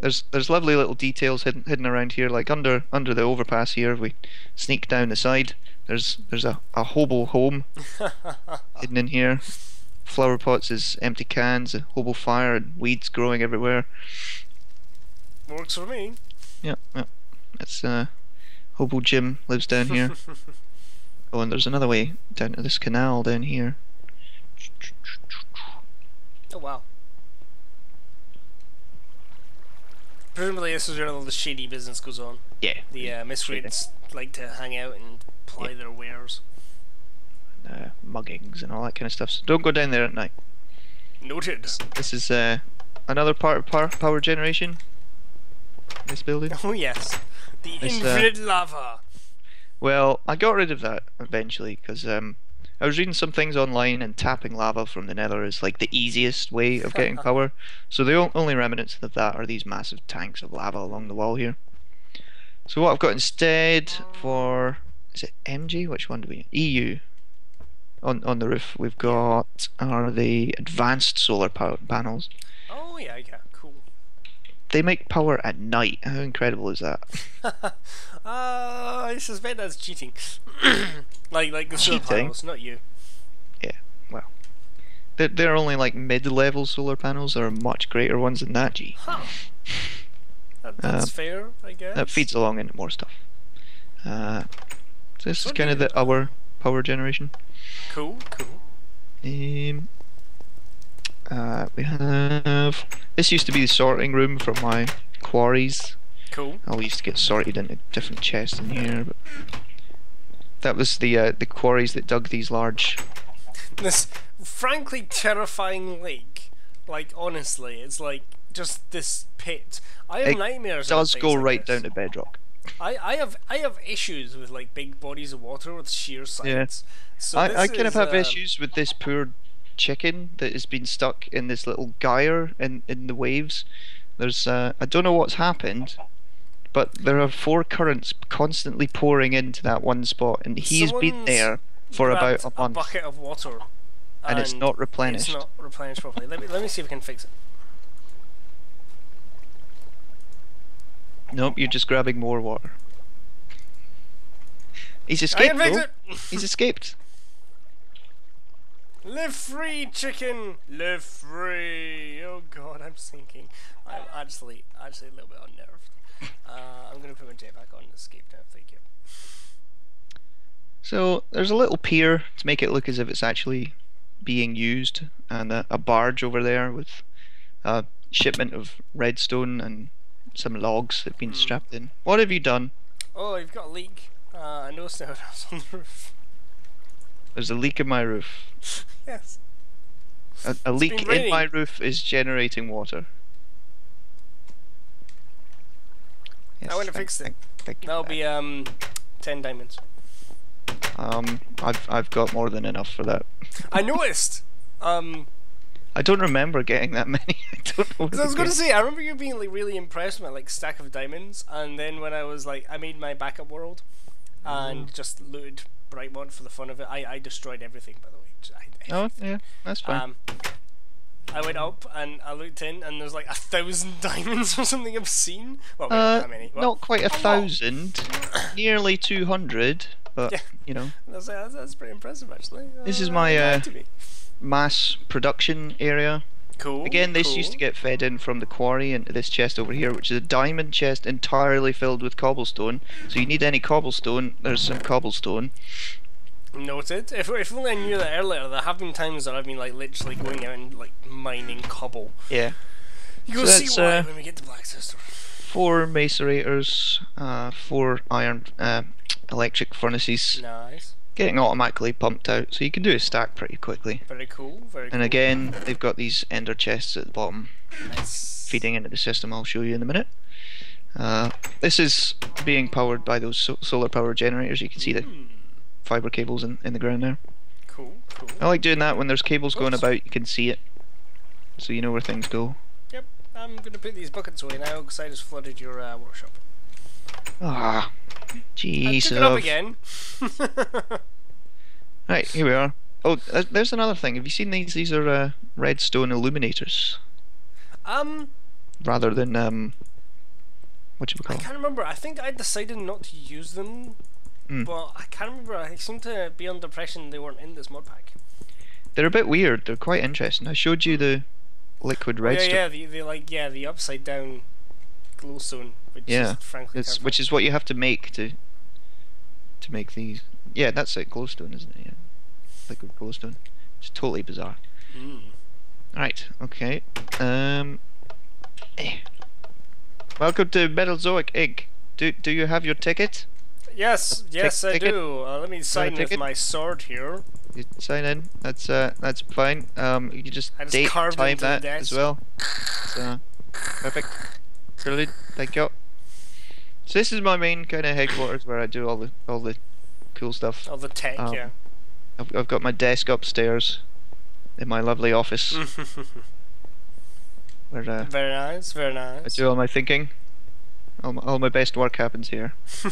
There's there's lovely little details hidden hidden around here, like under under the overpass here. If we sneak down the side, there's there's a, a hobo home hidden in here. Flower pots is empty cans, a hobo fire, and weeds growing everywhere. Works for me. Yeah, yeah. That's uh, hobo Jim lives down here. oh, and there's another way down to this canal down here. Oh wow. Presumably this is where all the shady business goes on. Yeah. The uh, miscreants like to hang out and ply Yeah. their wares. Uh, muggings and all that kind of stuff. So don't go down there at night. Noted. This is uh, another part of power, power generation. This building. Oh yes. The This, uh, infinite lava. Well, I got rid of that eventually because um, I was reading some things online and tapping lava from the Nether is like the easiest way of getting power. So the o- only remnants of that are these massive tanks of lava along the wall here. So what I've got instead for is it MG? Which one do we EU? On on the roof we've got are the advanced solar power panels. Oh yeah, yeah, cool. They make power at night. How incredible is that? uh, I suspect that's cheating. like like the solar panels, not you. Yeah, well. They're, they're only like mid-level solar panels. There are much greater ones than that. G. Huh. That, that's Uh, fair, I guess. that feeds along into more stuff. Uh, so this is kind of the our power generation. Cool, cool. Um, uh, we have this used to be the sorting room for my quarries. Cool. All used to get sorted into different chests in here. But that was the uh, the quarries that dug these large. This frankly terrifying lake. Like honestly, it's like just this pit. I have It nightmares. about Does go like right this. down to bedrock. I, I have I have issues with like big bodies of water with sheer sides. So I, I kind of have um, issues with this poor chicken that has been stuck in this little gyre in in the waves. There's uh, I don't know what's happened, but there are four currents constantly pouring into that one spot, and he's been there for about a month, bucket of water, and it's not replenished. It's not replenished properly. let me let me see if we can fix it. Nope, you're just grabbing more water. He's escaped. though. He's escaped. Live free, chicken. Live free. Oh God, I'm sinking. I'm actually actually a little bit unnerved. Uh, I'm gonna put my jetpack on and escape now. Thank you. So there's a little pier to make it look as if it's actually being used, and a, a barge over there with a shipment of redstone and some logs that have been Hmm. strapped in. What have you done? Oh, you've got a leak. Uh, I noticed there was on the roof. There's a leak in my roof. Yes. A, a leak in my roof is generating water. Yes, went and thank- fixed it. thank- thank you That'll for be um, ten diamonds. Um, I've I've got more than enough for that. I noticed. Um, I don't remember getting that many. I don't know. 'cause where I was gonna say, I remember you being like really impressed with my like stack of diamonds, and then when I was like, I made my backup world, and Mm. just looted Brightmont for the fun of it. I, I destroyed everything, by the way. Just- I, Oh yeah, that's fine. Um, I went up and I looked in, and there's like a thousand diamonds or something obscene. Well, maybe Uh, not that many. Well, not quite a a lot. thousand, nearly two hundred, but Yeah. you know, That's, that's, that's pretty impressive, actually. This is Uh, my, uh, mass production area. cool. Again, this used to get fed in from the quarry into this chest over here, which is a diamond chest entirely filled with cobblestone. So you need any cobblestone, there's some cobblestone. Noted. If, if only I knew that earlier, there have been times that I've been like literally going out and like mining cobble. Yeah. You go So see why uh, when we get to Black Sister. Four macerators, uh, four iron uh, electric furnaces, Nice. getting automatically pumped out, so you can do a stack pretty quickly. Very cool. Very cool. And again, they've got these ender chests at the bottom. nice. feeding into the system I'll show you in a minute. Uh, this is being powered by those so- solar power generators. You can see the Hmm, fiber cables in, in the ground there. cool. Cool. I like doing that when there's cables going about. You can see it, so you know where things go. Yep. I'm gonna put these buckets away now because I just flooded your uh, workshop. Ah, jeez. took it up again. Right, here we are. Oh, there's another thing. Have you seen these? These are uh, redstone illuminators um, rather than um, what do you I can't remember. I think I decided not to use them, Hmm. but I can't remember. I seem to be under impression they weren't in this mod pack. They're a bit weird. They're quite interesting. I showed you the liquid Oh, yeah, yeah, the, the like yeah the upside down glowstone, which Yeah, is frankly It's, which is what you have to make to to make these. Yeah, that's it. Glowstone, isn't it? Yeah, liquid glowstone. It's totally bizarre. Mm. Right. Okay. Um. eh. Welcome to Metalzoic Inc. Do do you have your ticket? Yes, yes, I ticket? do. Uh, let me sign with my sword here. You sign in. That's uh. That's fine. Um. You can just I just date carved time that as well. So, perfect. Brilliant. Thank you. So this is my main kind of headquarters where I do all the all the cool stuff. Of the tech, Um, yeah. I've, I've got my desk upstairs in my lovely office where uh, very nice, very nice. I do all my thinking. All my, all my best work happens here.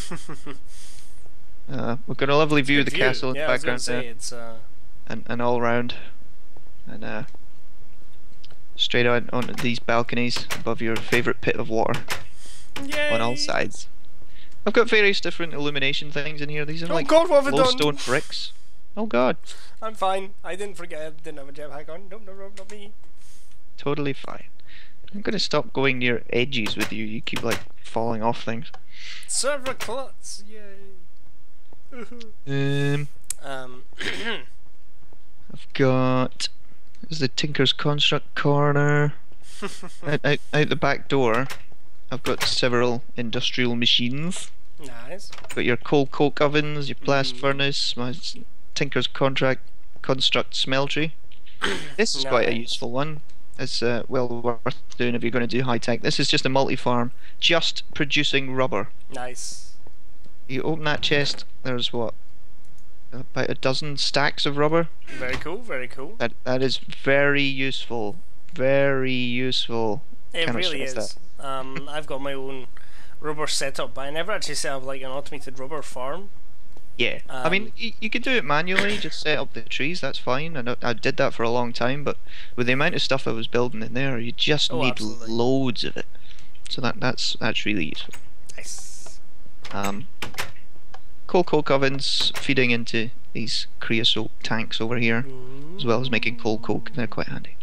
Uh, we've got a lovely view of the Good castle in yeah, the I was gonna background say there, it's uh, and, and all round, and uh, straight out on these balconies above your favourite pit of water on all sides. I've got various different illumination things in here. These are Oh like God, what have I done? glowstone bricks. Oh God, I'm fine. I didn't forget. I didn't have a jetpack on. Nope, no, no, not me. totally fine. I'm gonna stop going near edges with you. You keep like falling off things. Server klutz, yay. Um, um, I've got. There's the Tinker's Construct corner. out, out, out the back door, I've got several industrial machines. nice. Got your coal coke ovens, your blast Mm. furnace, my Tinker's Contract Construct smeltery. This is quite a useful one. It's uh, well worth doing if you're going to do high tech. This is just a multi farm, just producing rubber. Nice. You open that chest, there's what? about a dozen stacks of rubber. Very cool. Very cool. That that is very useful. Very useful. It Cannot really is. Um, I've got my own rubber setup, but I never actually set up like an automated rubber farm. Yeah. I mean, Um, you, you can do it manually. Just set up the trees. That's fine. I know, I did that for a long time, but with the amount of stuff I was building in there, you just Oh, need absolutely. loads of it. So that that's that's really useful. Nice. Um, coal coke ovens feeding into these creosote tanks over here, as well as making coal coke. They're quite handy.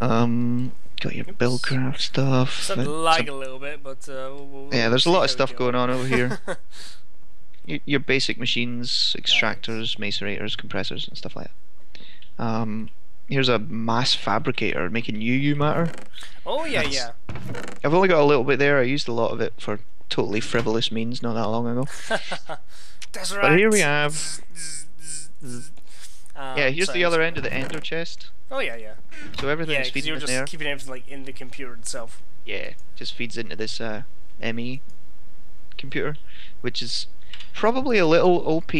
Um, got your Oops. Buildcraft stuff. Uh, lag a little bit, but uh, we'll, we'll yeah, there's a lot of stuff go. going on over here. your, your basic machines, extractors, macerators, compressors, and stuff like that. Um, here's a mass fabricator making UU matter. oh yeah, That's- yeah. I've only got a little bit there. I used a lot of it for totally frivolous means not that long ago. But here we have. Um, Yeah, here's sorry, the other end of the ender chest. Oh yeah, yeah. So Yeah, everything's because feeding you're in just there. keeping everything like in the computer itself. Yeah, just feeds into this uh, ME computer, which is probably a little OP.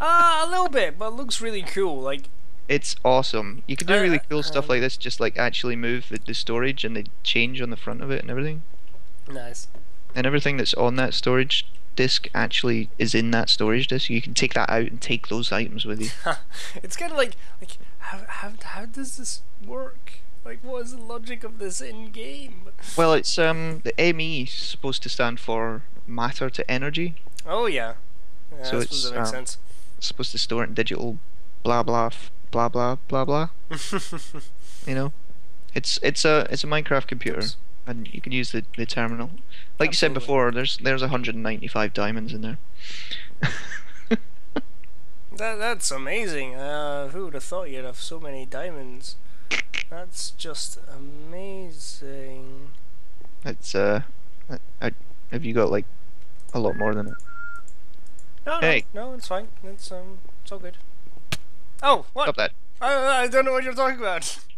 Ah, a little bit, but it looks really cool. Like, It's awesome. You can do Uh, really cool stuff um, like this, just like actually move the, the storage and the change on the front of it and everything. nice. And everything that's on that storage disk actually is in that storage disk. You can take that out and take those items with you. it's kind of like, like how, how, how does this work? Like, what is the logic of this in game? Well, it's um the ME is supposed to stand for matter to energy. Oh yeah. yeah So it's, that makes sense. Supposed to store it in digital blah blah f- blah blah blah blah. You know, it's it's a it's a Minecraft computer, Oops. And you can use the, the terminal. Like you said before, there's there's 195 diamonds in there. That that's amazing. Uh, who would have thought you'd have so many diamonds? That's just amazing. It's uh, I, I, have you got like a lot more than it? No, Hey. no, no, it's fine. It's um, it's all good. Oh, what? Stop that! I, I don't know what you're talking about.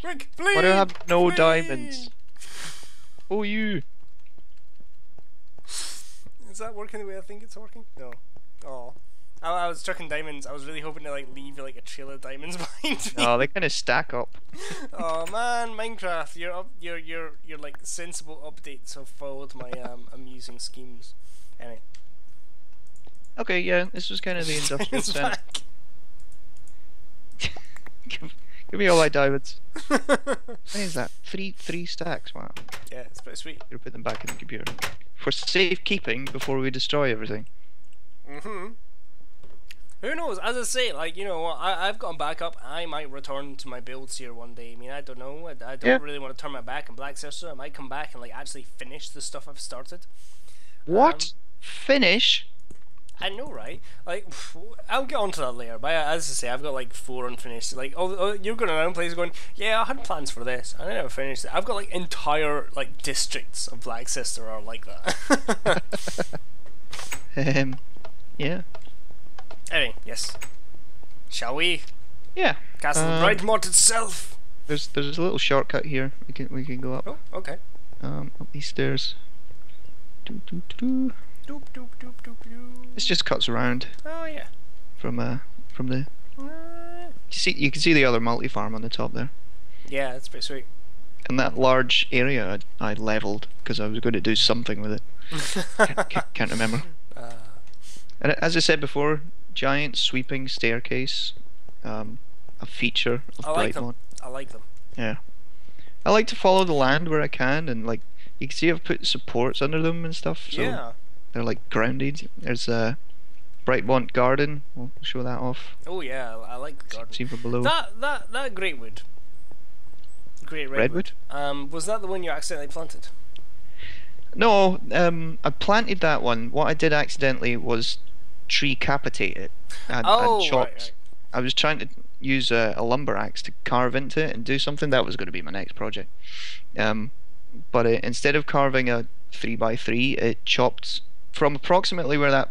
Quick, please. Why do I have no diamonds? Oh you! Is that working the way I think it's working? No. Oh. I, I was chucking diamonds. I was really hoping to like leave like a trail of diamonds behind me. Oh, they kind of stack up. oh man, Minecraft, your up, your your your like sensible updates have followed my um amusing schemes. Anyway, Okay, yeah, this was kind of the industrial back. Give, me all my diamonds. What is that? Three three stacks. Wow. yeah, it's pretty sweet. Gotta put them back in the computer for safekeeping before we destroy everything. Mm-hmm. Who knows? As I say, like you know, I I've gone back up. I might return to my builds here one day. I mean, I don't know. I, I don't Yeah. really want to turn my back on Black Sister. I might come back and like actually finish the stuff I've started. What? Finish? I know, right? Like, I'll get onto that later. But as I say, I've got like four unfinished. Like, oh, oh you're going around places going, yeah, I had plans for this. I never finished it. I've got like entire like districts of Black Sister are like that. um, yeah. anyway, yes. Shall we? Yeah. Castle Um, Brightmont itself. There's there's a little shortcut here. We can we can go up Oh, okay. um up these stairs. Doo, doo, doo, doo. Doop doop doop doop doop. This just cuts around Oh yeah. from uh from the. You see you can see the other multi farm on the top there, yeah, that's pretty sweet. and that large area I, I leveled because I was going to do something with it. Can't, can't, remember. uh, And as I said before, giant sweeping staircase, um, a feature of I like them. I like them. Yeah. I like to follow the land where I can, and like you can see, I've put supports under them and stuff, so yeah. They're like grounded. There's a Brightmont Garden. We'll show that off. Oh yeah, I like the garden. See from below. That that that great wood. Great redwood. Redwood? Um, was that the one you accidentally planted? No, um, I planted that one. What I did accidentally was tree capitate it and, oh, and chopped. right, right. I was trying to use a, a lumber axe to carve into it and do something. That was going to be my next project. Um, but it, instead of carving a three by three, it chopped from approximately where that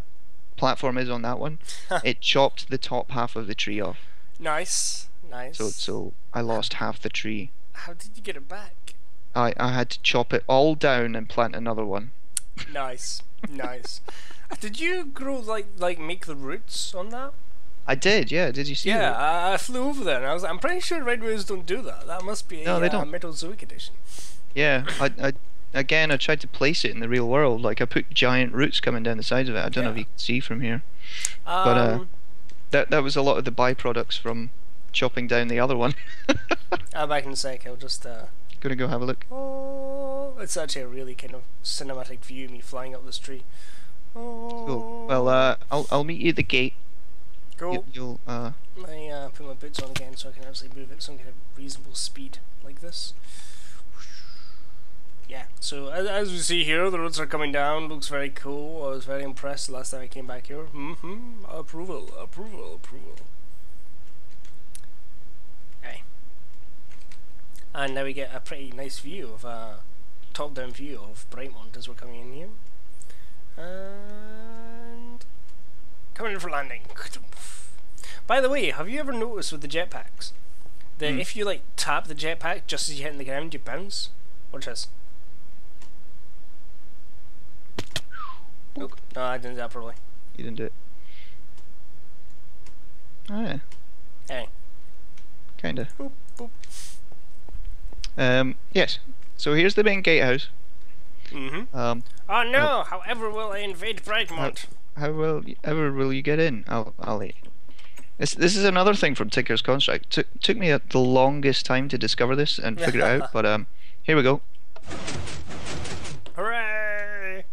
platform is on that one. it chopped the top half of the tree off. Nice, nice. So so I lost half the tree. How did you get it back? I I had to chop it all down and plant another one. nice, nice. Did you grow like like make the roots on that? I did, yeah. Did you see Yeah, that? I, I flew over there and I was. I'm pretty sure red don't do that. That must be No, a they uh, don't. Metalzoic edition. Yeah. I, I again I tried to place it in the real world. Like I put giant roots coming down the sides of it. I don't know if you can see from here. Um, But, uh, That that was a lot of the byproducts from chopping down the other one. I'll back in a sec. I'll just. Uh, Gonna go have a look. oh, it's actually a really kind of cinematic view of me flying up this tree. Oh, Cool. Well, uh, I'll I'll meet you at the gate. go. You, you'll uh, Let me uh, put my boots on again so I can actually move at some kind of reasonable speed like this. Yeah, so as, as we see here, the roads are coming down. Looks very cool. I was very impressed last time I came back here. Mm-hmm. Approval, approval, approval. Okay. And now we get a pretty nice view of a top-down view of Brightmont as we're coming in here. And coming in for landing. By the way, have you ever noticed with the jetpacks that Hmm. if you like tap the jetpack just as you hit the ground, you bounce? Watch this. Nope. No, I didn't do that properly. you didn't do it. Oh yeah, Hey. kinda. Boop, boop. Um, yes. So here's the main gatehouse. Mm-hmm. Um, Oh no! However, will I invade Brightmont? how will y- ever will you get in? I'll I'll you. This this is another thing from Tinker's Construct. Took took me a, the longest time to discover this and figure it out, but um, here we go. Hooray!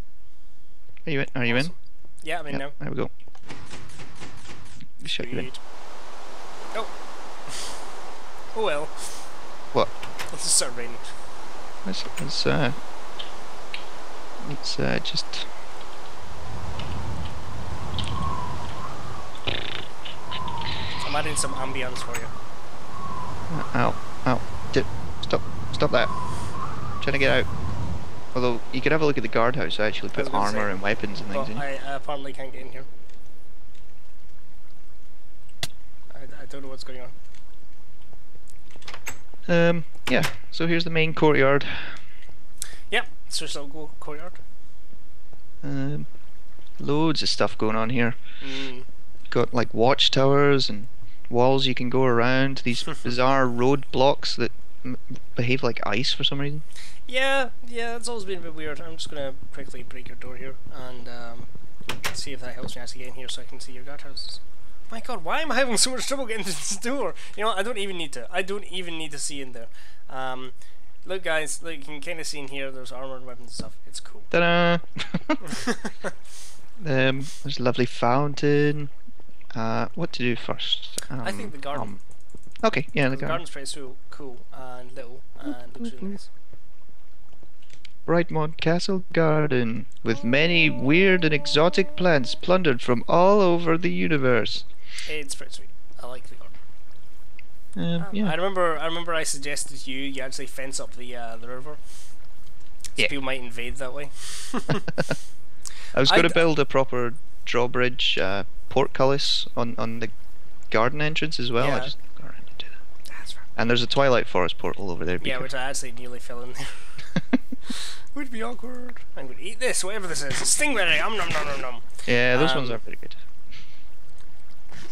Are you in? Are you Awesome. Yeah, I'm in in? now. There we go. Shut you in. Oh. Oh well. What? Let's just start raining. Let's let's uh let's uh just I'm adding some ambience for you. uh, ow ow dip stop stop that. trying to get out. Although you could have a look at the guardhouse. I actually put gonna armor say, and weapons and things in. I uh, apparently can't get in here. I, I don't know what's going on. Um yeah. So here's the main courtyard. Yep, it's just a little courtyard. Um, loads of stuff going on here. Mm. Got like watchtowers and walls you can go around. These bizarre roadblocks that behave like ice for some reason. Yeah, yeah, it's always been a bit weird. I'm just gonna quickly break your door here and um, see if that helps me actually get in here so I can see your guardhouses. My god, why am I having so much trouble getting to this door? You know, I don't even need to. I don't even need to see in there. Um, look, guys, look, you can kind of see in here. There's armor and weapons and stuff. It's cool. Ta-da! um, there's a lovely fountain. Uh, what to do first? Um, I think the garden. um, okay, yeah, the the garden. garden's pretty so cool and little and looks really nice. Brightmont Castle Garden, with many weird and exotic plants plundered from all over the universe. It's pretty sweet. I like the garden. Um, Um, yeah. I remember. I remember. I suggested to you you actually fence up the uh, the river. So Yeah. people might invade that way. I was going to I'd- build a proper drawbridge uh, portcullis on, on the garden entrance as well. I Yeah. just got around to do that. That's right. And there's a Twilight Forest portal over there. Yeah, which I actually nearly fell in there. Would be awkward. I'm going to eat this, whatever this is. Stingray, um nom nom nom nom. Yeah, those ones Um, are pretty good.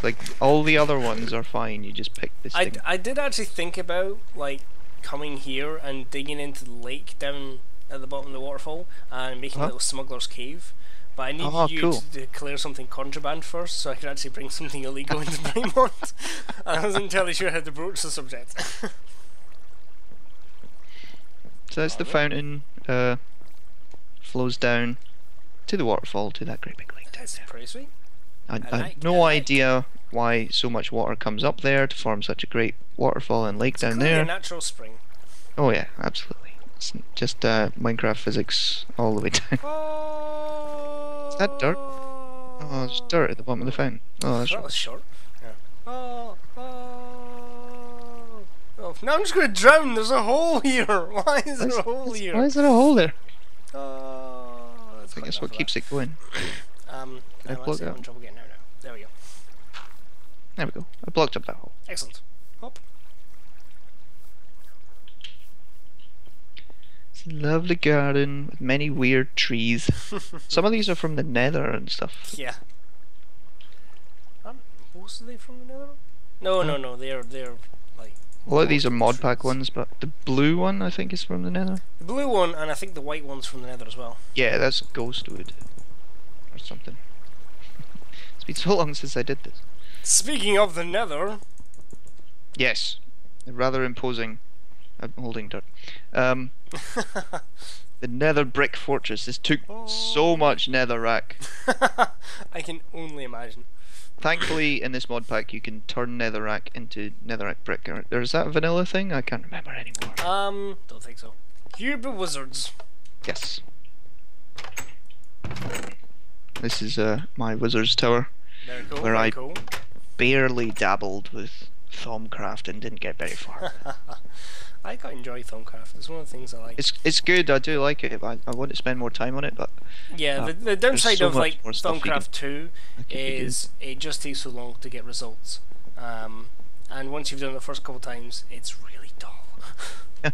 Like all the other ones are fine. You just pick this I, I did actually think about like coming here and digging into the lake down at the bottom of the waterfall and making Uh-huh. a little smuggler's cave. But I need Oh, you cool. to declare something contraband first, so I could actually bring something illegal into Brightmont. I wasn't entirely sure how to broach the subject. So that's the fountain. Uh, flows down to the waterfall to that great big lake That's there. pretty sweet. I, I I like- have no I like. idea why so much water comes up there to form such a great waterfall and lake down Clearly a there. natural spring. Oh yeah, absolutely. It's just uh, Minecraft physics all the way down. Oh. That dirt? Oh, there's dirt at the bottom of the fountain. Oh, that's that right. was short. Yeah. Oh, oh, oh. Now I'm just going to drown. There's a hole here. Why is there a hole here? Why is there a hole there? Oh, that's I guess what keeps that. it going. Um, Can I I'm it having up? trouble getting out now. There we go. There we go. I blocked up that hole. Excellent. Hop. It's a lovely garden with many weird trees. Some of these are from the nether and stuff. yeah. Um, most of they from the Nether? No, no, no. They're they're like A lot of these are Northern mod pack ones, but the blue one I think is from the nether. the blue one, and I think the white one's from the Nether as well. Yeah, that's ghostwood. Or something. it's been so long since I did this. Speaking of the Nether, Yes. Rather imposing. I'm holding dirt. Um, the nether brick fortress. This took Oh. so much nether rack. I can only imagine. Thankfully, in this mod pack, you can turn netherrack into netherrack brick. Or, is that a vanilla thing? I can't remember anymore. Um, don't think so. Cube Wizards. Yes. This is uh, my wizard's tower. Very cool. Where I- cool. Barely dabbled with Thaumcraft and didn't get very far. I quite enjoy Thaumcraft. It's one of the things I like. it's it's good. I do like it. I, I want to spend more time on it, but yeah, uh, the, the downside so of like more stuff you can- Thaumcraft 2 I could be doing. is it just takes so long to get results. Um, and once you've done it the first couple times, it's really dull.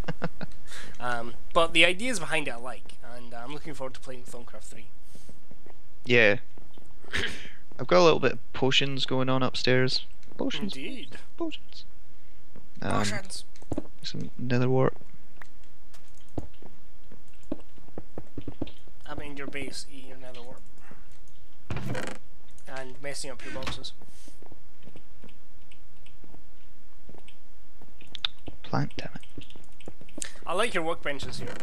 um, but the ideas behind it I like, and I'm looking forward to playing Thaumcraft 3. yeah. I've got a little bit of potions going on upstairs. Potions. Indeed. Potions. Um, Potions. Some nether wart. I'm in your base, eating your nether wart. And messing up your boxes. Plant, damn it. I like your workbenches here.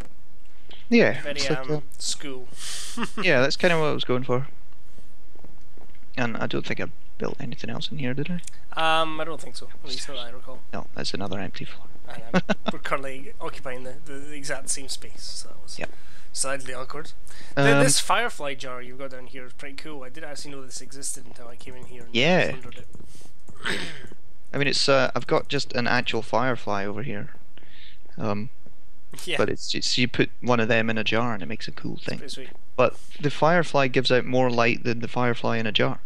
Yeah. Very it's like um, school. yeah, that's kind of what I was going for. And I don't think I built anything else in here, did I? Um, I don't think so. At least not that I recall. No, that's another empty floor. And um, we're currently occupying the, the, the exact same space, so that was Yep. slightly awkward. The, Um, this firefly jar you've got down here is pretty cool. I didn't actually know this existed until I came in here and Yeah. plundered it. I mean, it's uh, I've got just an actual firefly over here. Um, Yeah, but it's just you put one of them in a jar and it makes a cool thing. But the firefly gives out more light than the firefly in a jar.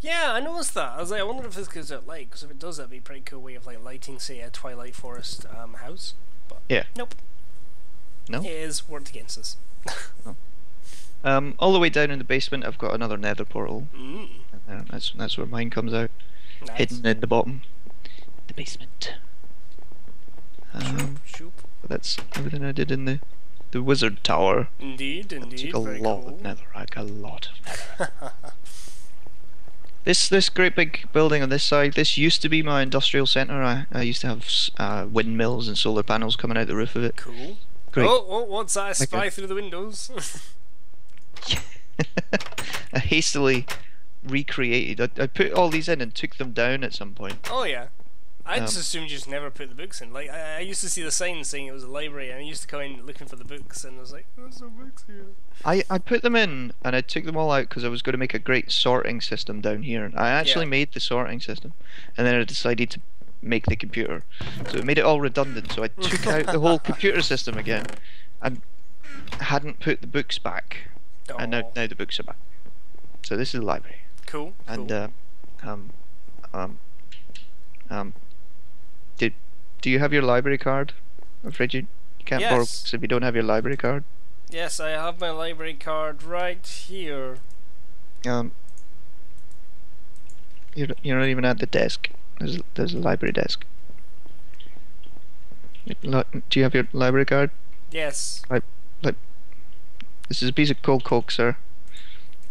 Yeah, I noticed that. I was like, I wonder if this gives out light, because if it does, that'd be a pretty cool way of like lighting, say, a Twilight Forest um, house. But Yeah. nope, No. it is worked against us. Um, all the way down in the basement, I've got another nether portal. Mm, Uh, that's that's where mine comes out, nice. hidden in the bottom, the basement. Um, Shoop, shoop. that's everything I did in the the wizard tower. Indeed, indeed. took a lot cool. of netherrack, a lot of netherrack. This this great big building on this side. This used to be my industrial center. I, I used to have uh, windmills and solar panels coming out the roof of it. Cool. Great. Oh, oh, what's that? I Like spy a- through the windows. I hastily recreated. I, I put all these in and took them down at some point. oh yeah. I just Um, assumed you just never put the books in. Like I, I used to see the sign saying it was a library, and I used to come in looking for the books, and I was like, "There's no books here." I, I put them in and I took them all out because I was going to make a great sorting system down here. I actually Yeah. made the sorting system and then I decided to make the computer. So it made it all redundant. So I took out the whole computer system again and hadn't put the books back. And now, now the books are back. So this is the library. cool. And cool. uh, um, um, um, do you have your library card? I'm afraid you, can't borrow Yes. books if you don't have your library card. yes, I have my library card right here. Um, you're you're not even at the desk. There's there's a library desk. Li- Do you have your library card? Yes. This is a piece of coal coke, sir.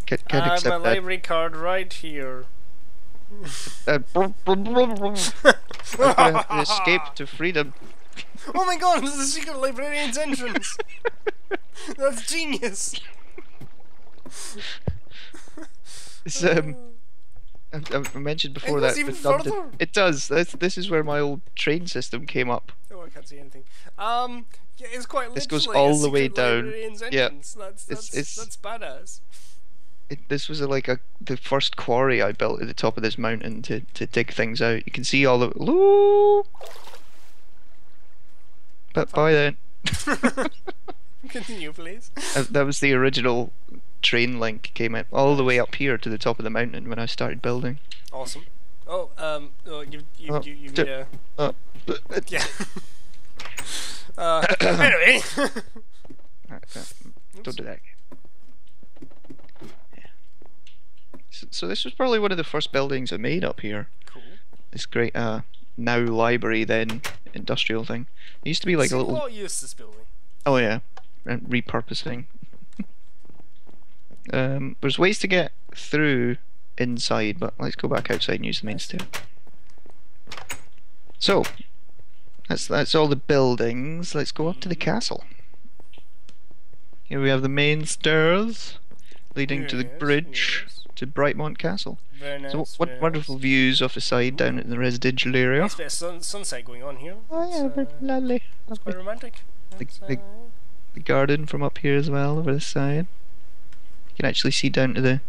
Can, I can have my that. library card right here. Uh, I'm gonna have to escape to freedom. oh my god, this is the secret librarian's entrance! That's genius! It's, um, I, I mentioned before goes that even further. It does. This, this is where my old train system came up. Oh, I can't see anything. Um, yeah, it's quite This goes all the way down. Yeah. entrance. That's, It's- it's- that's badass. It, this was a, like a the first quarry I built at the top of this mountain to, to dig things out. You can see all the. Ooh. But by then, Continue, please. uh, that was the original train link came up all the way up here to the top of the mountain when I started building. Awesome. Oh, um, oh, you, you, Oh, you, you d- made a. Uh, but- Yeah. Uh, anyway. Don't do that. Yeah. So, this was probably one of the first buildings I made up here. cool. This great uh now library then industrial thing. It used to be like See, a little What use this building? oh yeah, and repurposing. um, there's ways to get through inside, but let's go back outside and use the main stair. So that's that's all the buildings. Let's go up to the castle. Here we have the main stairs leading to the bridge yes. To Brightmont Castle. Very nice. So what very wonderful nice. views off the side down in the residential area. Nice bit of sun, sunset going on here. Oh yeah, very uh, lovely. it's quite romantic. The- the- uh, The garden from up here as well, over the side. You can actually see down to the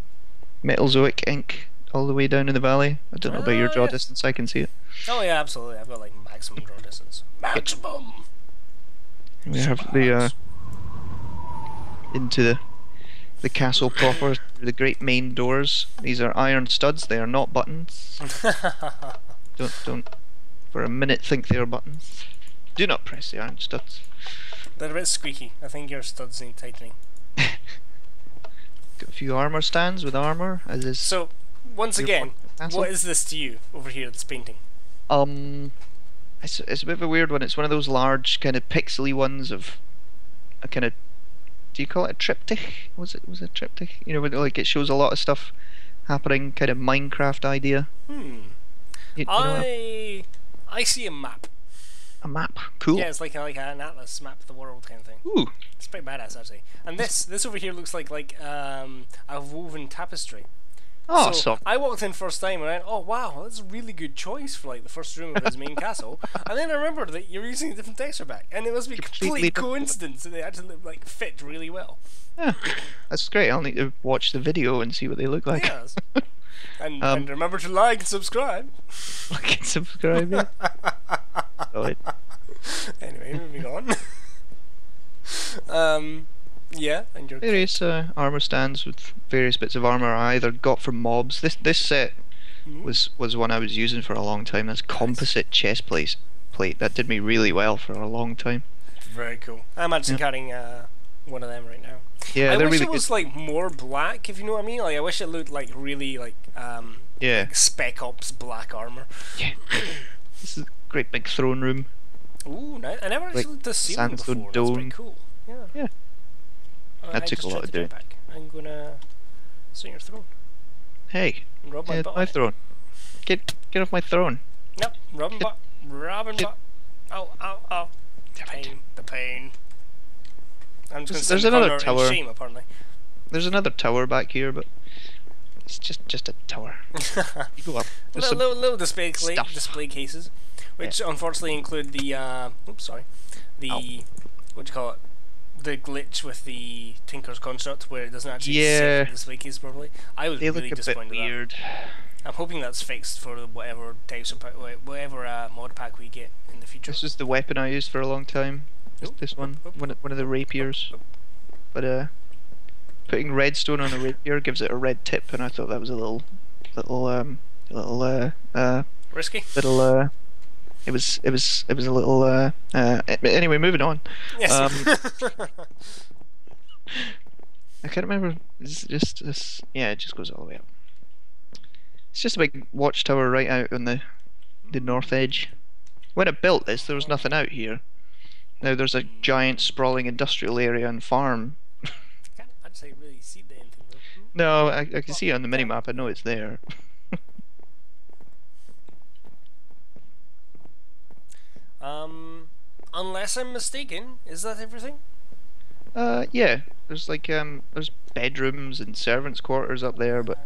Metalzoic ink all the way down in the valley. I don't know about your Ah, draw yes. distance, I can see it. oh yeah, absolutely. I've got like maximum draw distance. Maximum. We have the uh, into the the castle proper, through the great main doors. These are iron studs, they are not buttons. Don't don't for a minute think they are buttons. Do not press the iron studs. They're a bit squeaky. I think your studs need tightening. Got a few armor stands with armor, as is So, once again, what is this to you over here? This painting. Um, it's it's a bit of a weird one. It's one of those large kind of pixely ones of a kind of. Do you call it a triptych? Was it was it a triptych? You know, like it shows a lot of stuff happening, kind of Minecraft idea. Hmm. You, you I I see a map. a map. Cool. Yeah, it's like a, like an atlas map of the world kind of thing. Ooh. It's pretty badass actually. And this this over here looks like like um, a woven tapestry. Oh, so so I walked in first time and I went, oh wow, that's a really good choice for like the first room of his main castle. And then I remembered that you're using a different texture pack, and it must be Completely complete coincidence that they actually like fit really well. yeah, that's great. I'll need to watch the video and see what they look like. Yes. And, Um, and remember to like and subscribe. like and subscribe. Yeah. Anyway, moving on. um, yeah, and your Various uh, armor stands with various bits of armor I either got from mobs. This this set Mhm. was was one I was using for a long time. That's composite chest plate. Plate that did me really well for a long time. very cool. I'm actually Yeah. carrying uh, one of them right now. Yeah, I wish really it was like more black, if you know what I mean. Like I wish it looked like really like um good. Yeah, Spec Ops black armor. yeah. this is a great big throne room. Ooh, nice. I never actually Like looked at the ceiling sandstone before. That's pretty dome. cool. Yeah. Yeah. That I took a lot the doing. jetpack. I'm gonna sit on your throne Hey, and rub my yeah, butt. my throne. Get get off my throne. Nope, rubbing Get- butt, rubbing butt. Oh, oh, oh. The pain, the pain. I'm just There's- gonna there's another tower. shame, apparently. There's another tower back here, but it's just just a tower. You go up. There's little, little, little display, stuff. display cases, which unfortunately include the uh, oops sorry, the Ow. what do you call it? The glitch with the Tinker's construct where it doesn't actually sit Yeah. in the display case properly. I was they look really a bit disappointed. that. weird. I'm hoping that's fixed for whatever types of whatever uh, mod pack we get in the future. This is the weapon I used for a long time. This, Oop, this one, oop, one of, one of the rapiers. But uh, putting redstone on a rapier gives it a red tip, and I thought that was a little, little um, little uh, uh, Risky. little uh, it was it was it was a little uh, uh. Anyway, moving on. Yes. Um, I can't remember. It's just this. Yeah, it just goes all the way up. It's just a big watchtower right out on the the north edge. When I built this, there was nothing out here. Now there's a giant sprawling industrial area and farm. Can't actually really see the anything though. No, I, I can see it on the mini map. I know it's there. Um, unless I'm mistaken, is that everything? Uh, yeah. There's like um, there's bedrooms and servants' quarters up there, but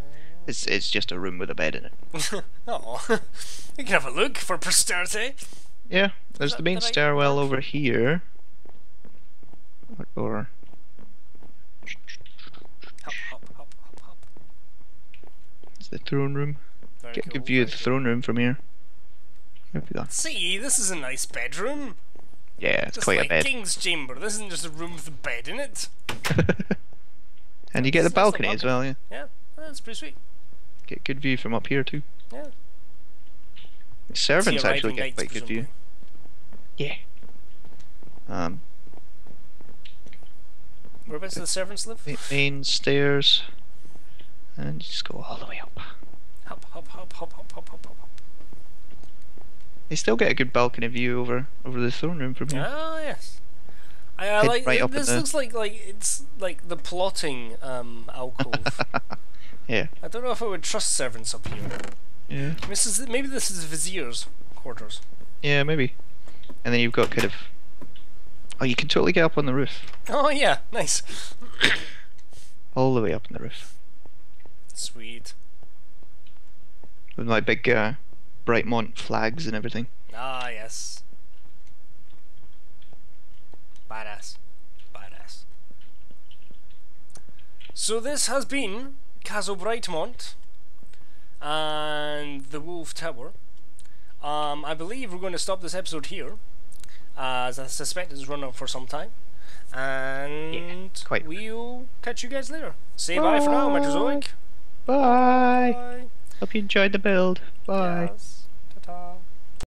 it's it's just a room with a bed in it. oh, you can have a look for posterity. Yeah, there's that the main stairwell word? over here. Or, or Hop, hop, hop, hop, hop. it's the throne room. Very Get a cool, good view of the cool. throne room from here. There we go. See, this is a nice bedroom. Yeah, it's Just quite like a bed. King's Chamber. This isn't just a room with a bed in it. and you get the that's the balcony as well, yeah. Yeah, that's pretty sweet. Get good view from up here too. Yeah. The servants actually get quite good view. Yeah. Um, Whereabouts do the servants live? main stairs, and you just go all the way up. Hop, hop, hop, hop, hop, hop, hop, hop. You still get a good balcony view over over the throne room from here. Ah, yes. I, I like right this. the- Looks like like it's like the plotting um, alcove. yeah, I don't know if I would trust servants up here. yeah, This is maybe this is vizier's quarters. yeah, maybe. And then you've got kind of. Oh, you can totally get up on the roof, Oh yeah, nice. all the way up on the roof, Sweet. with my big uh, Brightmont flags and everything. Ah yes. Badass. Badass. So this has been Castle Brightmont and the Wolf Tower. Um, I believe we're going to stop this episode here, as I suspect it's run on for some time. And quite. we'll catch you guys later. Say bye, for now, Bye. Metrozoic. Bye. Bye. Hope you enjoyed the build. Bye. Yes.